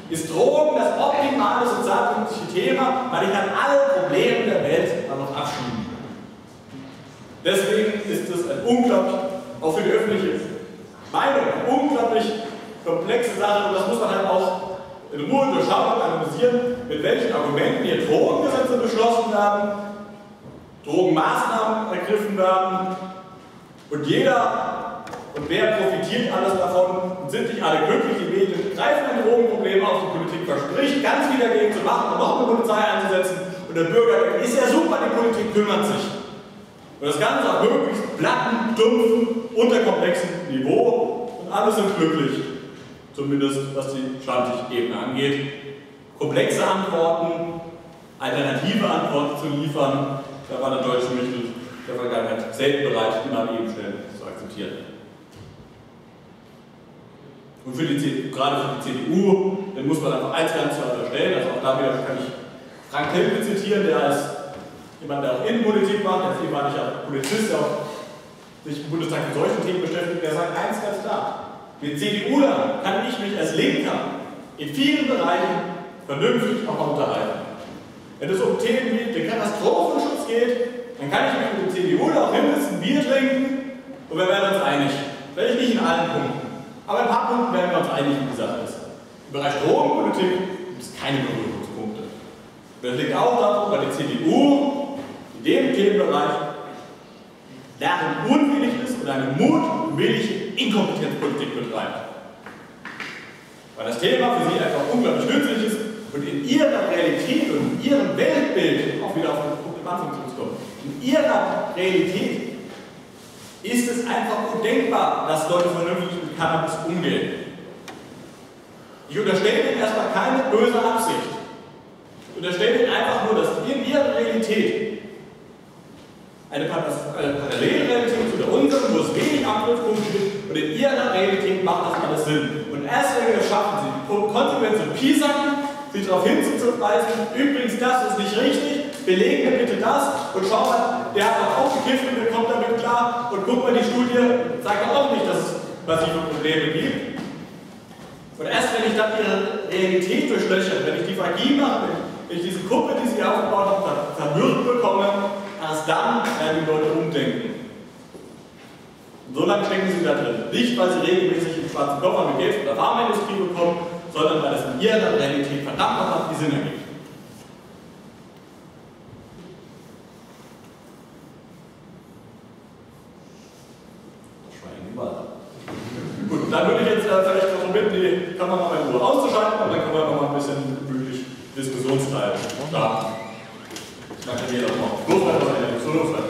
ist Drogen das optimale sozialpolitische Thema, weil ich kann alle Probleme der Welt dann noch abschieben. Deswegen ist es ein unglaublich auch für die öffentliche Meinung. Unglaublich komplexe Sache und das muss man halt auch in Ruhe durchschauen und analysieren, mit welchen Argumenten hier Drogengesetze beschlossen werden, Drogenmaßnahmen ergriffen werden und jeder und wer profitiert alles davon? Und sind nicht alle glücklich, die Medien greifen ein Drogenproblem auf, die Politik verspricht, ganz viel dagegen zu machen und noch eine Polizei einzusetzen. Und der Bürger ist ja super, die Politik kümmert sich. Und das Ganze auf möglichst platten, dumpfen, unterkomplexen Niveau und alle sind glücklich. Zumindest was die staatliche Ebene angeht. Komplexe Antworten, alternative Antworten zu liefern, da war der deutsche Mittel der Vergangenheit selten bereit, die mal eben schnell zu akzeptieren. Und für die, gerade für die CDU, dann muss man einfach eins ganz klar unterstellen, also auch da wieder kann ich Frank Tempe zitieren, der als jemand, der auch Innenpolitik macht, als ehemaliger Polizist, der auch sich im Bundestag mit solchen Themen beschäftigt, der sagt eins ganz klar. Mit CDU-Lern kann ich mich als Linker in vielen Bereichen vernünftig auch unterhalten. Wenn es um Themen wie den Katastrophenschutz geht, dann kann ich mich mit dem CDU auch hinsetzen, Bier trinken und wir werden uns allen Punkten. Aber in ein paar Punkten werden wir uns einig, wie Sache ist. Im Bereich Drogenpolitik gibt es keine Berührungspunkte. Das liegt auch daran, weil die CDU in dem Themenbereich darin unwillig ist und eine mutwillige Inkompetenzpolitik betreibt. Weil das Thema für sie einfach unglaublich nützlich ist und in ihrer Realität und in ihrem Weltbild, auch wieder auf den Punkt am Anfang in ihrer Realität ist es einfach undenkbar, dass Leute vernünftig mit Cannabis umgehen. Ich unterstelle ihnen erstmal keine böse Absicht. Ich unterstelle ihnen einfach nur, dass in ihrer Realität eine, Parallelrealität zu der unseren, wo es wenig Anknüpfpunkte gibt und in ihrer Realität macht das alles Sinn. Und erst wenn wir schaffen, sie konsequent zu piesacken, sich darauf hinzuweisen, übrigens, das ist nicht richtig, belegen wir bitte das und schau mal, der hat auch gekifft und der kommt damit klar und guck mal, die Studie sagt auch nicht, dass es massive Probleme gibt. Und erst wenn ich dann ihre Realität durchlösche, wenn ich die Magie mache, wenn ich diese Kuppe, die sie aufgebaut haben, verwirrt bekomme, Erst dann werden die Leute umdenken. Und so lange stecken sie da drin. Nicht, weil sie regelmäßig im schwarzen Koffer mit Geld von der Pharmaindustrie bekommen, sondern weil es in ihrer Realität verdammt nochmal die Sinn ergibt. Gut, dann würde ich jetzt äh, vielleicht noch bitten, die Kamera mal in Ruhe auszuschalten und dann können wir noch mal ein bisschen gemütlich Diskussionsteil starten. Danke dir nochmal. Großartig, Großartig.